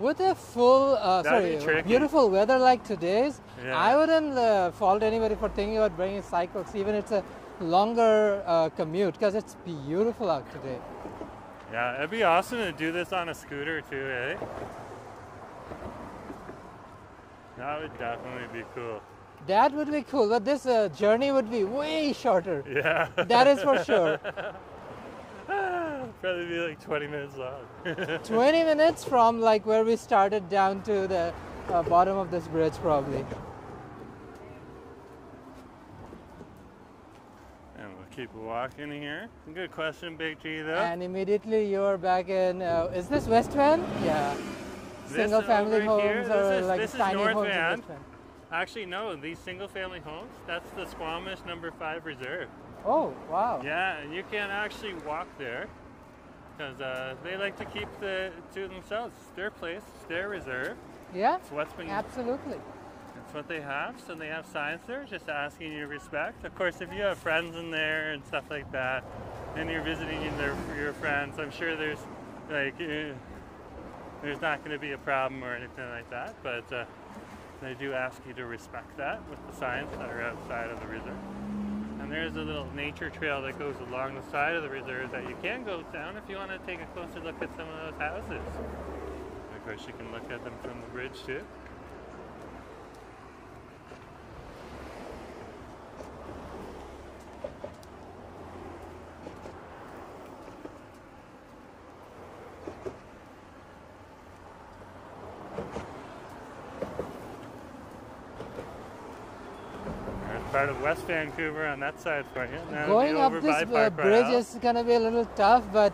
[SPEAKER 1] With a full, uh, sorry,
[SPEAKER 2] tricky.
[SPEAKER 1] beautiful weather like today's,
[SPEAKER 2] Yeah.
[SPEAKER 1] I wouldn't uh, fault anybody for thinking about bringing cycles, even if it's a longer uh, commute, because it's beautiful out today.
[SPEAKER 2] yeah, it'd be awesome to do this on a scooter too, eh? That would definitely be cool.
[SPEAKER 1] That would be cool, but this uh, journey would be way shorter.
[SPEAKER 2] Yeah,
[SPEAKER 1] That is for sure.
[SPEAKER 2] probably be like 20 minutes long.
[SPEAKER 1] 20 minutes from like where we started down to the uh, bottom of this bridge, probably.
[SPEAKER 2] and we'll keep walking here. Good question, Big G, though.
[SPEAKER 1] And immediately you're back in. Uh, is this West Van? Yeah. Single family
[SPEAKER 2] over here,
[SPEAKER 1] homes
[SPEAKER 2] this
[SPEAKER 1] or
[SPEAKER 2] is-
[SPEAKER 1] like
[SPEAKER 2] this is
[SPEAKER 1] tiny
[SPEAKER 2] North
[SPEAKER 1] homes
[SPEAKER 2] Van. Actually, no, these single family homes, that's the Squamish number five reserve.
[SPEAKER 1] Oh, wow.
[SPEAKER 2] Yeah, and you can't actually walk there because uh, they like to keep the to themselves. It's their place, it's their reserve.
[SPEAKER 1] Yeah,
[SPEAKER 2] It's what's been,
[SPEAKER 1] absolutely.
[SPEAKER 2] it's what they have. So they have signs there, just asking you respect. Of course, if you have friends in there and stuff like that, and you're visiting their your friends, I'm sure there's like eh, there's not going to be a problem or anything like that. But uh, they do ask you to respect that with the signs that are outside of the reserve. And there's a little nature trail that goes along the side of the reserve that you can go down if you want to take a closer look at some of those houses. Of course, you can look at them from the bridge too. There's part of West Vancouver on that side for you.
[SPEAKER 1] Going up this uh, bridge
[SPEAKER 2] Royale.
[SPEAKER 1] is gonna be a little tough, but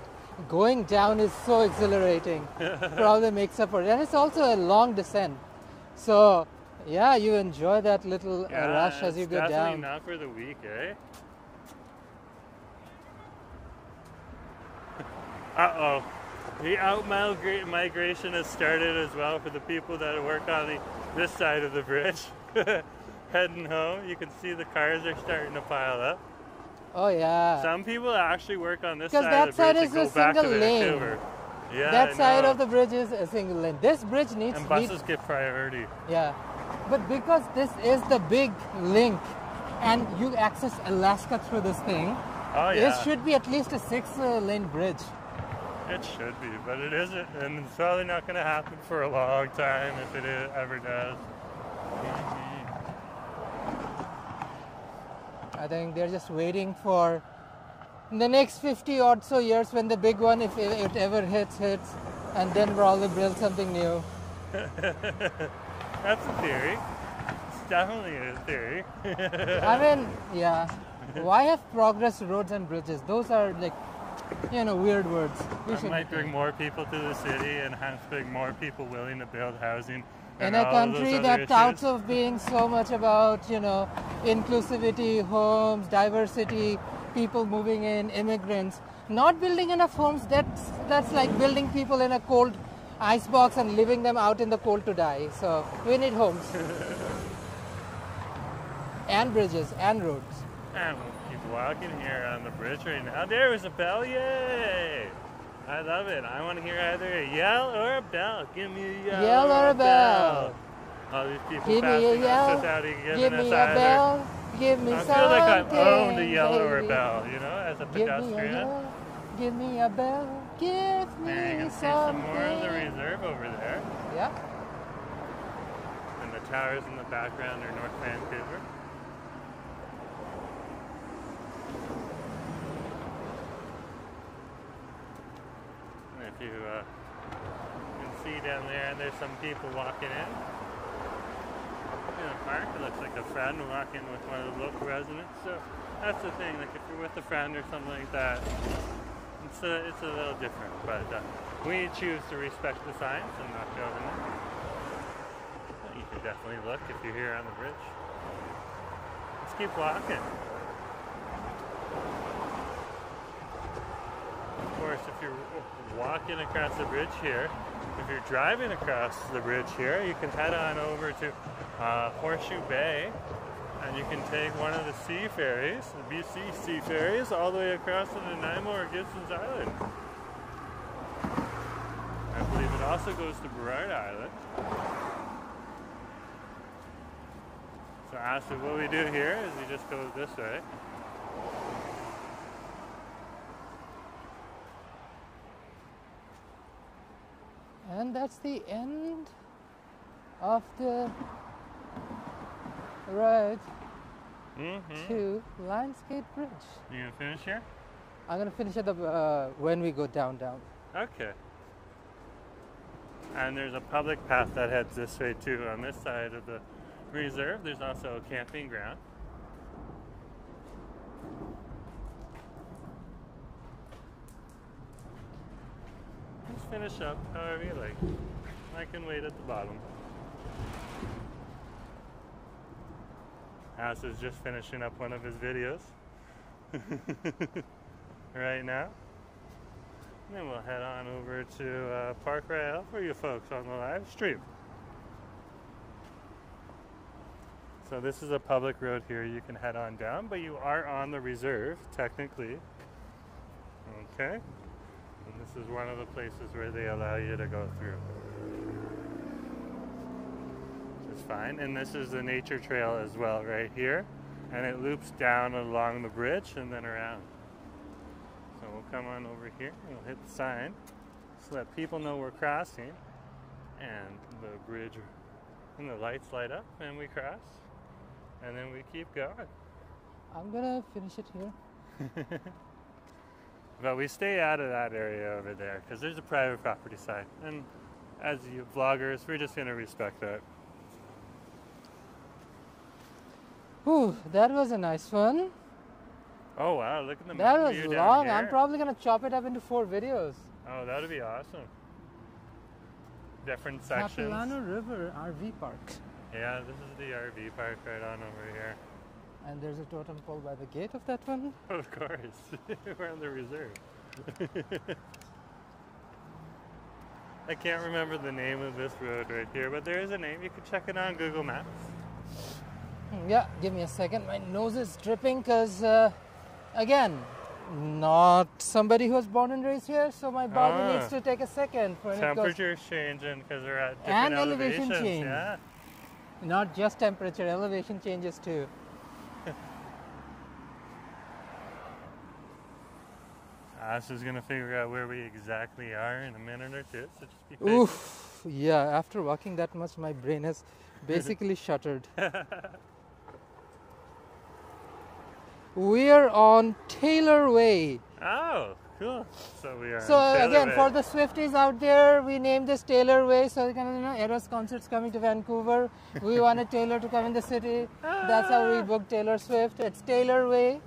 [SPEAKER 1] going down is so exhilarating. Probably makes up for it. And it's also a long descent. So, yeah, you enjoy that little uh,
[SPEAKER 2] Yeah,
[SPEAKER 1] rush as you go
[SPEAKER 2] definitely
[SPEAKER 1] down.
[SPEAKER 2] not for the weak, eh? Uh oh. The out migra- migration has started as well for the people that work on the this side of the bridge. Heading home, you can see the cars are starting to pile up.
[SPEAKER 1] Oh, yeah.
[SPEAKER 2] Some people actually work on this side
[SPEAKER 1] that
[SPEAKER 2] of the bridge
[SPEAKER 1] is
[SPEAKER 2] go
[SPEAKER 1] a
[SPEAKER 2] back to
[SPEAKER 1] single lane.
[SPEAKER 2] Vancouver. Yeah,
[SPEAKER 1] that side of the bridge is a single lane. This bridge needs
[SPEAKER 2] and
[SPEAKER 1] need-
[SPEAKER 2] buses get priority.
[SPEAKER 1] Yeah, but because this is the big link, and you access Alaska through this thing,
[SPEAKER 2] Oh yeah,
[SPEAKER 1] it should be at least a six-lane uh, bridge.
[SPEAKER 2] It should be, but it isn't, and it's probably not going to happen for a long time if it ever does.
[SPEAKER 1] I think they're just waiting for the next 50 or so years when the big one, if it, ever hits, hits, and then probably build something new.
[SPEAKER 2] That's a theory. It's definitely a theory.
[SPEAKER 1] I mean, yeah. Why have progress roads and bridges? Those are like, you know, weird words. We should
[SPEAKER 2] might bring more people to the city and has bring more people willing to build housing.
[SPEAKER 1] In a
[SPEAKER 2] all of those
[SPEAKER 1] country that
[SPEAKER 2] issues.
[SPEAKER 1] touts of being so much about you know inclusivity homes diversity people moving in immigrants not building enough homes that's that's like building people in a cold ice box and leaving them out in the cold to die so we need homes and bridges and roads
[SPEAKER 2] And we'll keep walking here on the bridge right now. there's a bell, yay! I love it. I want to hear either a yell or a bell. Give me a yell,
[SPEAKER 1] Yell or a bell.
[SPEAKER 2] All these people
[SPEAKER 1] give me a
[SPEAKER 2] passing us
[SPEAKER 1] yell
[SPEAKER 2] without even giving
[SPEAKER 1] give
[SPEAKER 2] us
[SPEAKER 1] a
[SPEAKER 2] either.
[SPEAKER 1] bell Give me
[SPEAKER 2] I
[SPEAKER 1] something.
[SPEAKER 2] feel like I've owned a yellow
[SPEAKER 1] baby.
[SPEAKER 2] rebel, you know, as a
[SPEAKER 1] Give me a
[SPEAKER 2] pedestrian.
[SPEAKER 1] yellow, give me a bell, give me
[SPEAKER 2] And you can see some more of the reserve over there.
[SPEAKER 1] Yeah.
[SPEAKER 2] And the towers in the background are North Vancouver. And if you uh, can see down there, and there's some people walking in. In the park, it looks like a friend walking with one of the local residents. So that's the thing, like if you're with a friend or something like that, it's a, it's a little different. But uh, we choose to respect the signs and not go there. You can definitely look if you're here on the bridge. Let's keep walking. Course, if you're walking across the bridge here, if you're driving across the bridge here, you can head on over to uh, Horseshoe Bay and you can take one of the sea ferries, the BC sea ferries, all the way across to Nanaimo or Gibson's Island. I believe it also goes to Burrard Island. So Asif, what we do here is we just go this way.
[SPEAKER 1] And that's the end of the road
[SPEAKER 2] Mm-hmm.
[SPEAKER 1] to Lions Gate Bridge.
[SPEAKER 2] You gonna finish here?
[SPEAKER 1] I'm gonna finish at the uh, when we go down down.
[SPEAKER 2] Okay. And there's a public path that heads this way too. On this side of the reserve, there's also a camping ground. Finish up however you like. I can wait at the bottom. House is just finishing up one of his videos right now. And then we'll head on over to uh, Park Royal for you folks on the live stream. So this is a public road here. You can head on down, but you are on the reserve technically. Okay. And this is one of the places where they allow you to go through. It's fine. And this is the nature trail as well right here. And it loops down along the bridge and then around. So we'll come on over here, we'll hit the sign, so let people know we're crossing, and the bridge and the lights light up, and we cross, and then we keep going.
[SPEAKER 1] I'm gonna finish it here.
[SPEAKER 2] But we stay out of that area over there, because there's a private property side, and as you vloggers, we're just going to respect that.
[SPEAKER 1] Whew, that was a nice one.
[SPEAKER 2] Oh wow, look at the
[SPEAKER 1] That was
[SPEAKER 2] view down
[SPEAKER 1] long. I'm probably gonna chop it up into four videos.
[SPEAKER 2] Oh, that would be awesome. Different sections.
[SPEAKER 1] Capilano River RV Park.
[SPEAKER 2] Yeah, this is the RV park right on over here.
[SPEAKER 1] And there's a totem pole by the gate of that one.
[SPEAKER 2] Of course, we're on the reserve. I can't remember the name of this road right here, but there is a name. You can check it on Google Maps.
[SPEAKER 1] Hmm, Yeah, give me a second. My nose is dripping because, uh, again, not somebody who was born and raised here, so my body
[SPEAKER 2] Ah.
[SPEAKER 1] needs to take a second goes.
[SPEAKER 2] Temperature's changing because they're at different
[SPEAKER 1] And elevation change.
[SPEAKER 2] Yeah.
[SPEAKER 1] Not just temperature, elevation changes too.
[SPEAKER 2] Ash is gonna figure out where we exactly are in a minute or two, so just be patient.
[SPEAKER 1] Oof. Yeah, after walking that much, my brain has basically shuttered. We're on Taylor Way.
[SPEAKER 2] Oh, cool. So we are.
[SPEAKER 1] So again,
[SPEAKER 2] Way.
[SPEAKER 1] for the Swifties out there, we named this Taylor Way. So you know, Eras concerts coming to Vancouver. We wanted Taylor to come in the city. That's how we booked Taylor Swift. It's Taylor Way.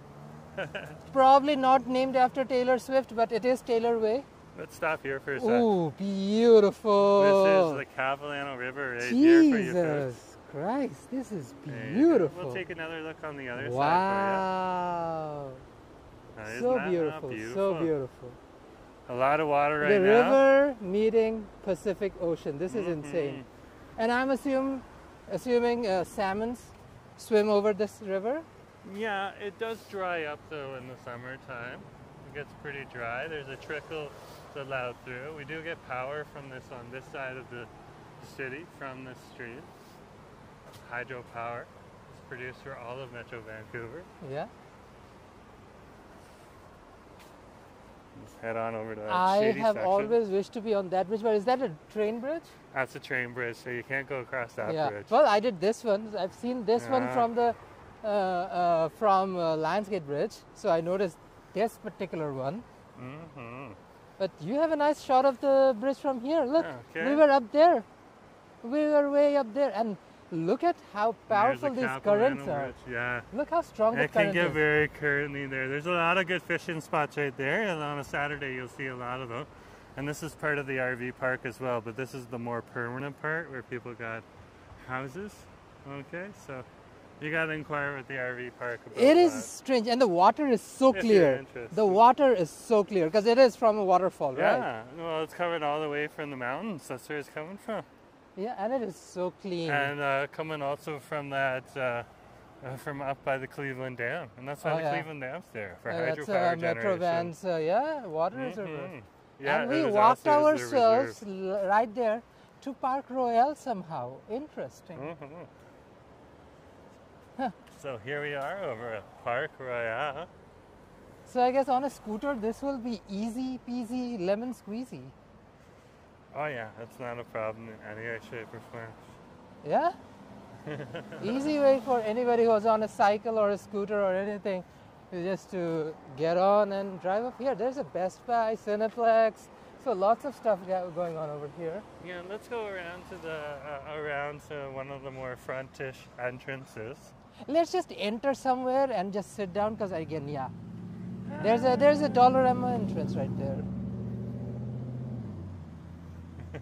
[SPEAKER 1] Probably not named after Taylor Swift, but it is Taylor Way.
[SPEAKER 2] Let's stop here for a second.
[SPEAKER 1] Ooh, beautiful.
[SPEAKER 2] This is the Capilano River right here for you.
[SPEAKER 1] Jesus Christ, this is
[SPEAKER 2] There you go.
[SPEAKER 1] beautiful.
[SPEAKER 2] We'll take another look on the other
[SPEAKER 1] wow.
[SPEAKER 2] side you.
[SPEAKER 1] So
[SPEAKER 2] Isn't
[SPEAKER 1] beautiful, so beautiful.
[SPEAKER 2] A lot of water right
[SPEAKER 1] the
[SPEAKER 2] now.
[SPEAKER 1] river meeting Pacific Ocean. This is
[SPEAKER 2] Mhm.
[SPEAKER 1] insane. And I'm assume, assuming uh, salmons swim over this river.
[SPEAKER 2] Yeah, it does dry up though in the summertime. It gets pretty dry. There's a trickle that's allowed through. We do get power from this on this side of the city from this stream. Hydropower is produced for all of Metro Vancouver.
[SPEAKER 1] Yeah.
[SPEAKER 2] Let's head on over to that
[SPEAKER 1] I
[SPEAKER 2] shady
[SPEAKER 1] have
[SPEAKER 2] section.
[SPEAKER 1] always wished to be on that bridge, but is that a train bridge?
[SPEAKER 2] That's a train bridge, so you can't go across that
[SPEAKER 1] yeah.
[SPEAKER 2] bridge.
[SPEAKER 1] Well, I did this one. I've seen this one from the from uh, Lions Gate Bridge, so I noticed this particular one.
[SPEAKER 2] hmm
[SPEAKER 1] But you have a nice shot of the bridge from here. Look,
[SPEAKER 2] Okay.
[SPEAKER 1] we were up there. We were way up there, and look at how powerful these currents are.
[SPEAKER 2] Bridge. Yeah.
[SPEAKER 1] Look how strong the
[SPEAKER 2] It can get
[SPEAKER 1] is.
[SPEAKER 2] very currently there. There's a lot of good fishing spots right there, and on a Saturday you'll see a lot of them. And this is part of the RV park as well, but this is the more permanent part where people got houses. Okay, so you got to inquire with the RV park about
[SPEAKER 1] It is
[SPEAKER 2] that.
[SPEAKER 1] strange, and the water is so
[SPEAKER 2] If
[SPEAKER 1] clear. The water is so clear because it is from a waterfall, right?
[SPEAKER 2] Yeah, well, it's coming all the way from the mountains. That's where it's coming from.
[SPEAKER 1] Yeah, and it is so clean.
[SPEAKER 2] And uh, coming also from that, uh, uh, from up by the Cleveland Dam. And that's why
[SPEAKER 1] Oh,
[SPEAKER 2] the
[SPEAKER 1] yeah.
[SPEAKER 2] Cleveland Dam's there for
[SPEAKER 1] Uh,
[SPEAKER 2] hydropower
[SPEAKER 1] that's uh,
[SPEAKER 2] generation.
[SPEAKER 1] Metro Vans. Uh, yeah, water reservoir.
[SPEAKER 2] Mhm. Yeah,
[SPEAKER 1] and we walked
[SPEAKER 2] also as a
[SPEAKER 1] ourselves right there to Park Royal somehow. Interesting.
[SPEAKER 2] Mhm. So here we are over at Park Royal.
[SPEAKER 1] So I guess on a scooter, this will be easy peasy lemon squeezy.
[SPEAKER 2] Oh yeah, that's not a problem in any way, shape, or form.
[SPEAKER 1] Yeah? easy way for anybody who's on a cycle or a scooter or anything just to get on and drive up here. There's a Best Buy, Cineplex, so lots of stuff go- going on over here.
[SPEAKER 2] Yeah, let's go around to the uh, around to one of the more frontish entrances.
[SPEAKER 1] Let's just enter somewhere and just sit down because again, yeah. There's a there's a Dollarama entrance right there.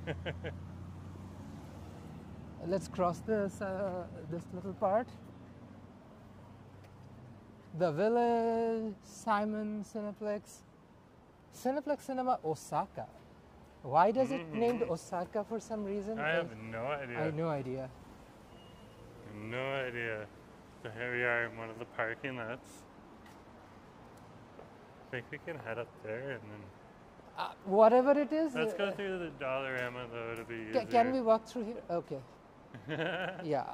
[SPEAKER 1] Let's cross this uh, this little part. The Village, Simon Cineplex, Cineplex Cinema Osaka. Why does it named Osaka for some reason?
[SPEAKER 2] I have no idea.
[SPEAKER 1] I have no idea.
[SPEAKER 2] No idea. So here we are in one of the parking lots. I think we can head up there and then
[SPEAKER 1] Uh, whatever it is.
[SPEAKER 2] let's go
[SPEAKER 1] uh,
[SPEAKER 2] through the Dollarama though. It'll be easier.
[SPEAKER 1] can we walk through here? Okay. yeah,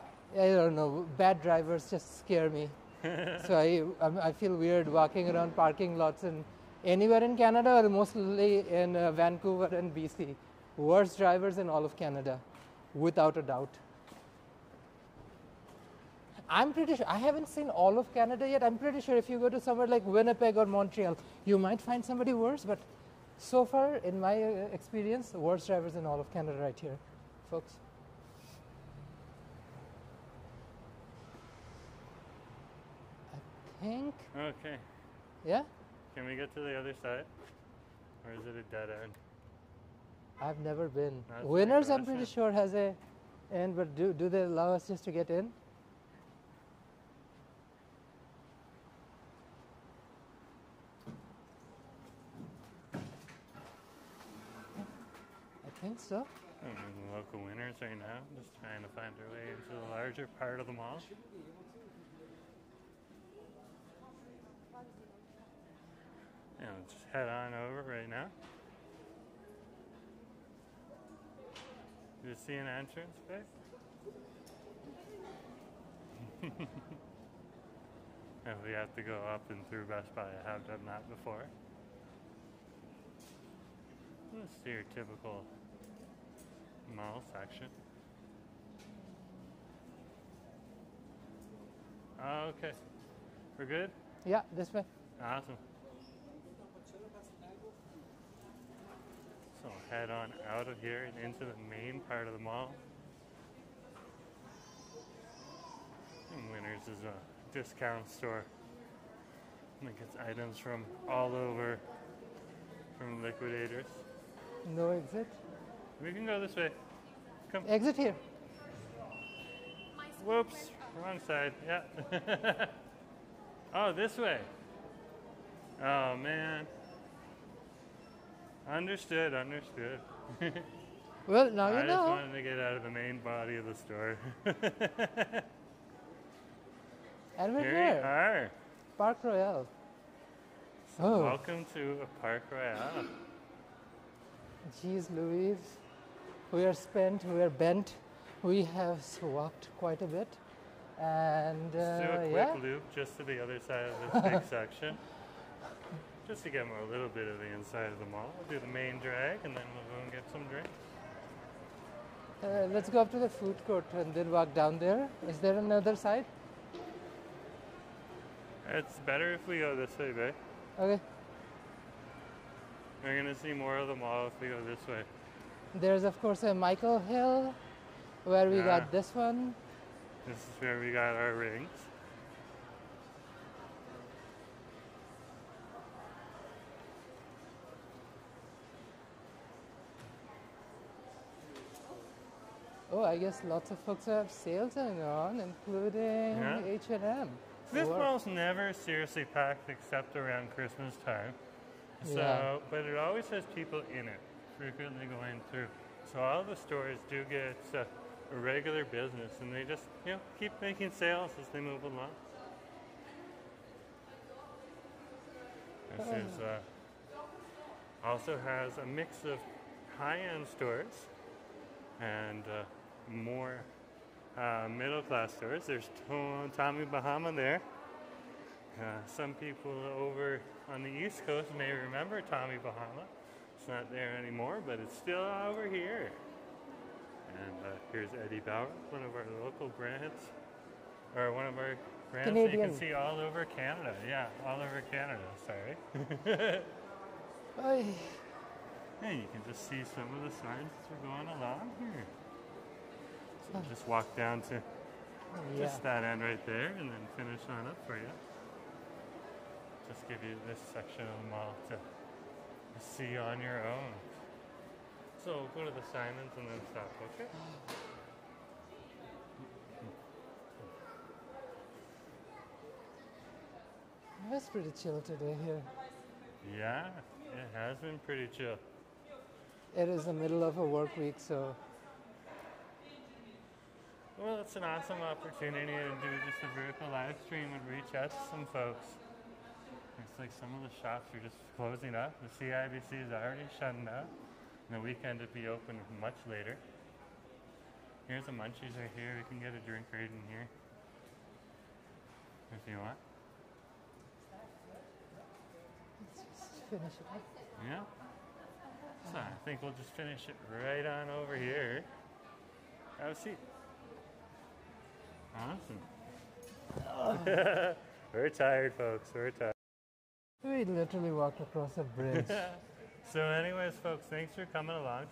[SPEAKER 1] I don't know. Bad drivers just scare me. so I, I feel weird walking around parking lots in anywhere in Canada or mostly in uh, Vancouver and BC. Worst drivers in all of Canada, without a doubt. I'm pretty sure, I haven't seen all of Canada yet. I'm pretty sure if you go to somewhere like Winnipeg or Montreal, you might find somebody worse, but so far, in my uh, experience, worst drivers in all of Canada right here, folks. I think,
[SPEAKER 2] Okay.
[SPEAKER 1] yeah,
[SPEAKER 2] Can we get to the other side? Or is it a dead end?
[SPEAKER 1] I've never been.
[SPEAKER 2] That's
[SPEAKER 1] Winners, I'm pretty sure, has a end, but do, do they allow us just to get in? I think so.
[SPEAKER 2] The local winners right now, just trying to find our way into the larger part of the mall. Let's just head on over right now. You see an entrance, babe? and we have to go up and through Best Buy. I have done that before. Let's see your typical mall section. Oh, ah, okay. We're good?
[SPEAKER 1] Yeah, this way.
[SPEAKER 2] Awesome. So head on out of here and into the main part of the mall. And Winners is a discount store. It gets items from all over, from liquidators.
[SPEAKER 1] No exit.
[SPEAKER 2] We can go this way. Come.
[SPEAKER 1] Exit here.
[SPEAKER 2] Whoops, wrong side. Yeah. oh, this way. Oh man. Understood, understood.
[SPEAKER 1] Well, now
[SPEAKER 2] I
[SPEAKER 1] you
[SPEAKER 2] just
[SPEAKER 1] know.
[SPEAKER 2] wanted to get out of the main body of the store.
[SPEAKER 1] And we're
[SPEAKER 2] Here we are.
[SPEAKER 1] Park Royal.
[SPEAKER 2] So
[SPEAKER 1] Oh.
[SPEAKER 2] welcome to a Park Royal.
[SPEAKER 1] Jeez Louise, we are spent, we are bent. We have walked quite a bit. And
[SPEAKER 2] Let's do
[SPEAKER 1] uh,
[SPEAKER 2] a quick
[SPEAKER 1] yeah,
[SPEAKER 2] loop just to the other side of this big section. Just to get more, a little bit of the inside of the mall. We'll do the main drag and then we'll go and get some drinks.
[SPEAKER 1] uh, let's go up to the food court and then walk down there. Is there another side?
[SPEAKER 2] It's better if we go this way, babe.
[SPEAKER 1] Okay.
[SPEAKER 2] We're gonna see more of the mall if we go this way.
[SPEAKER 1] There's of course a Michael Hill, where we
[SPEAKER 2] Yeah.
[SPEAKER 1] got this one.
[SPEAKER 2] This is where we got our rings.
[SPEAKER 1] Oh, I guess lots of folks have sales going on, including
[SPEAKER 2] Yeah.
[SPEAKER 1] H&M.
[SPEAKER 2] This
[SPEAKER 1] Wow.
[SPEAKER 2] mall's never seriously packed except around Christmas time. So,
[SPEAKER 1] Yeah.
[SPEAKER 2] but it always has people in it, frequently going through. So all the stores do get uh, a regular business, and they just you know keep making sales as they move along. This is uh, also has a mix of high-end stores and uh, more uh, middle-class stores. There's Tommy Bahama there. Uh, some people over on the East Coast may remember Tommy Bahama. It's not there anymore, but it's still over here. And uh, here's Eddie Bauer, one of our local brands, or one of our brands that you can see all over Canada. Yeah, all over Canada. Sorry.
[SPEAKER 1] Oy.
[SPEAKER 2] Hey, you can just see some of the signs as we're going along here. So we'll just walk down to
[SPEAKER 1] Yeah.
[SPEAKER 2] just that end right there and then finish on up for you. Just give you this section of the mall to see on your own. So go to the Simons and then stop, okay?
[SPEAKER 1] It's pretty chill today here.
[SPEAKER 2] Yeah, it has been pretty chill.
[SPEAKER 1] It is the middle of a work week, so
[SPEAKER 2] Well, it's an awesome opportunity to do just a vertical live stream and reach out to some folks. Looks like some of the shops are just closing up. The CIBC is already shutting up. And the weekend will be open much later. Here's the munchies right here. We can get a drink right in here. If you want.
[SPEAKER 1] let's just finish it.
[SPEAKER 2] Yeah. So I think we'll just finish it right on over here. Have a seat. Awesome. We're tired, folks. We're tired.
[SPEAKER 1] We literally walked across a bridge.
[SPEAKER 2] So, anyways, folks, thanks for coming along.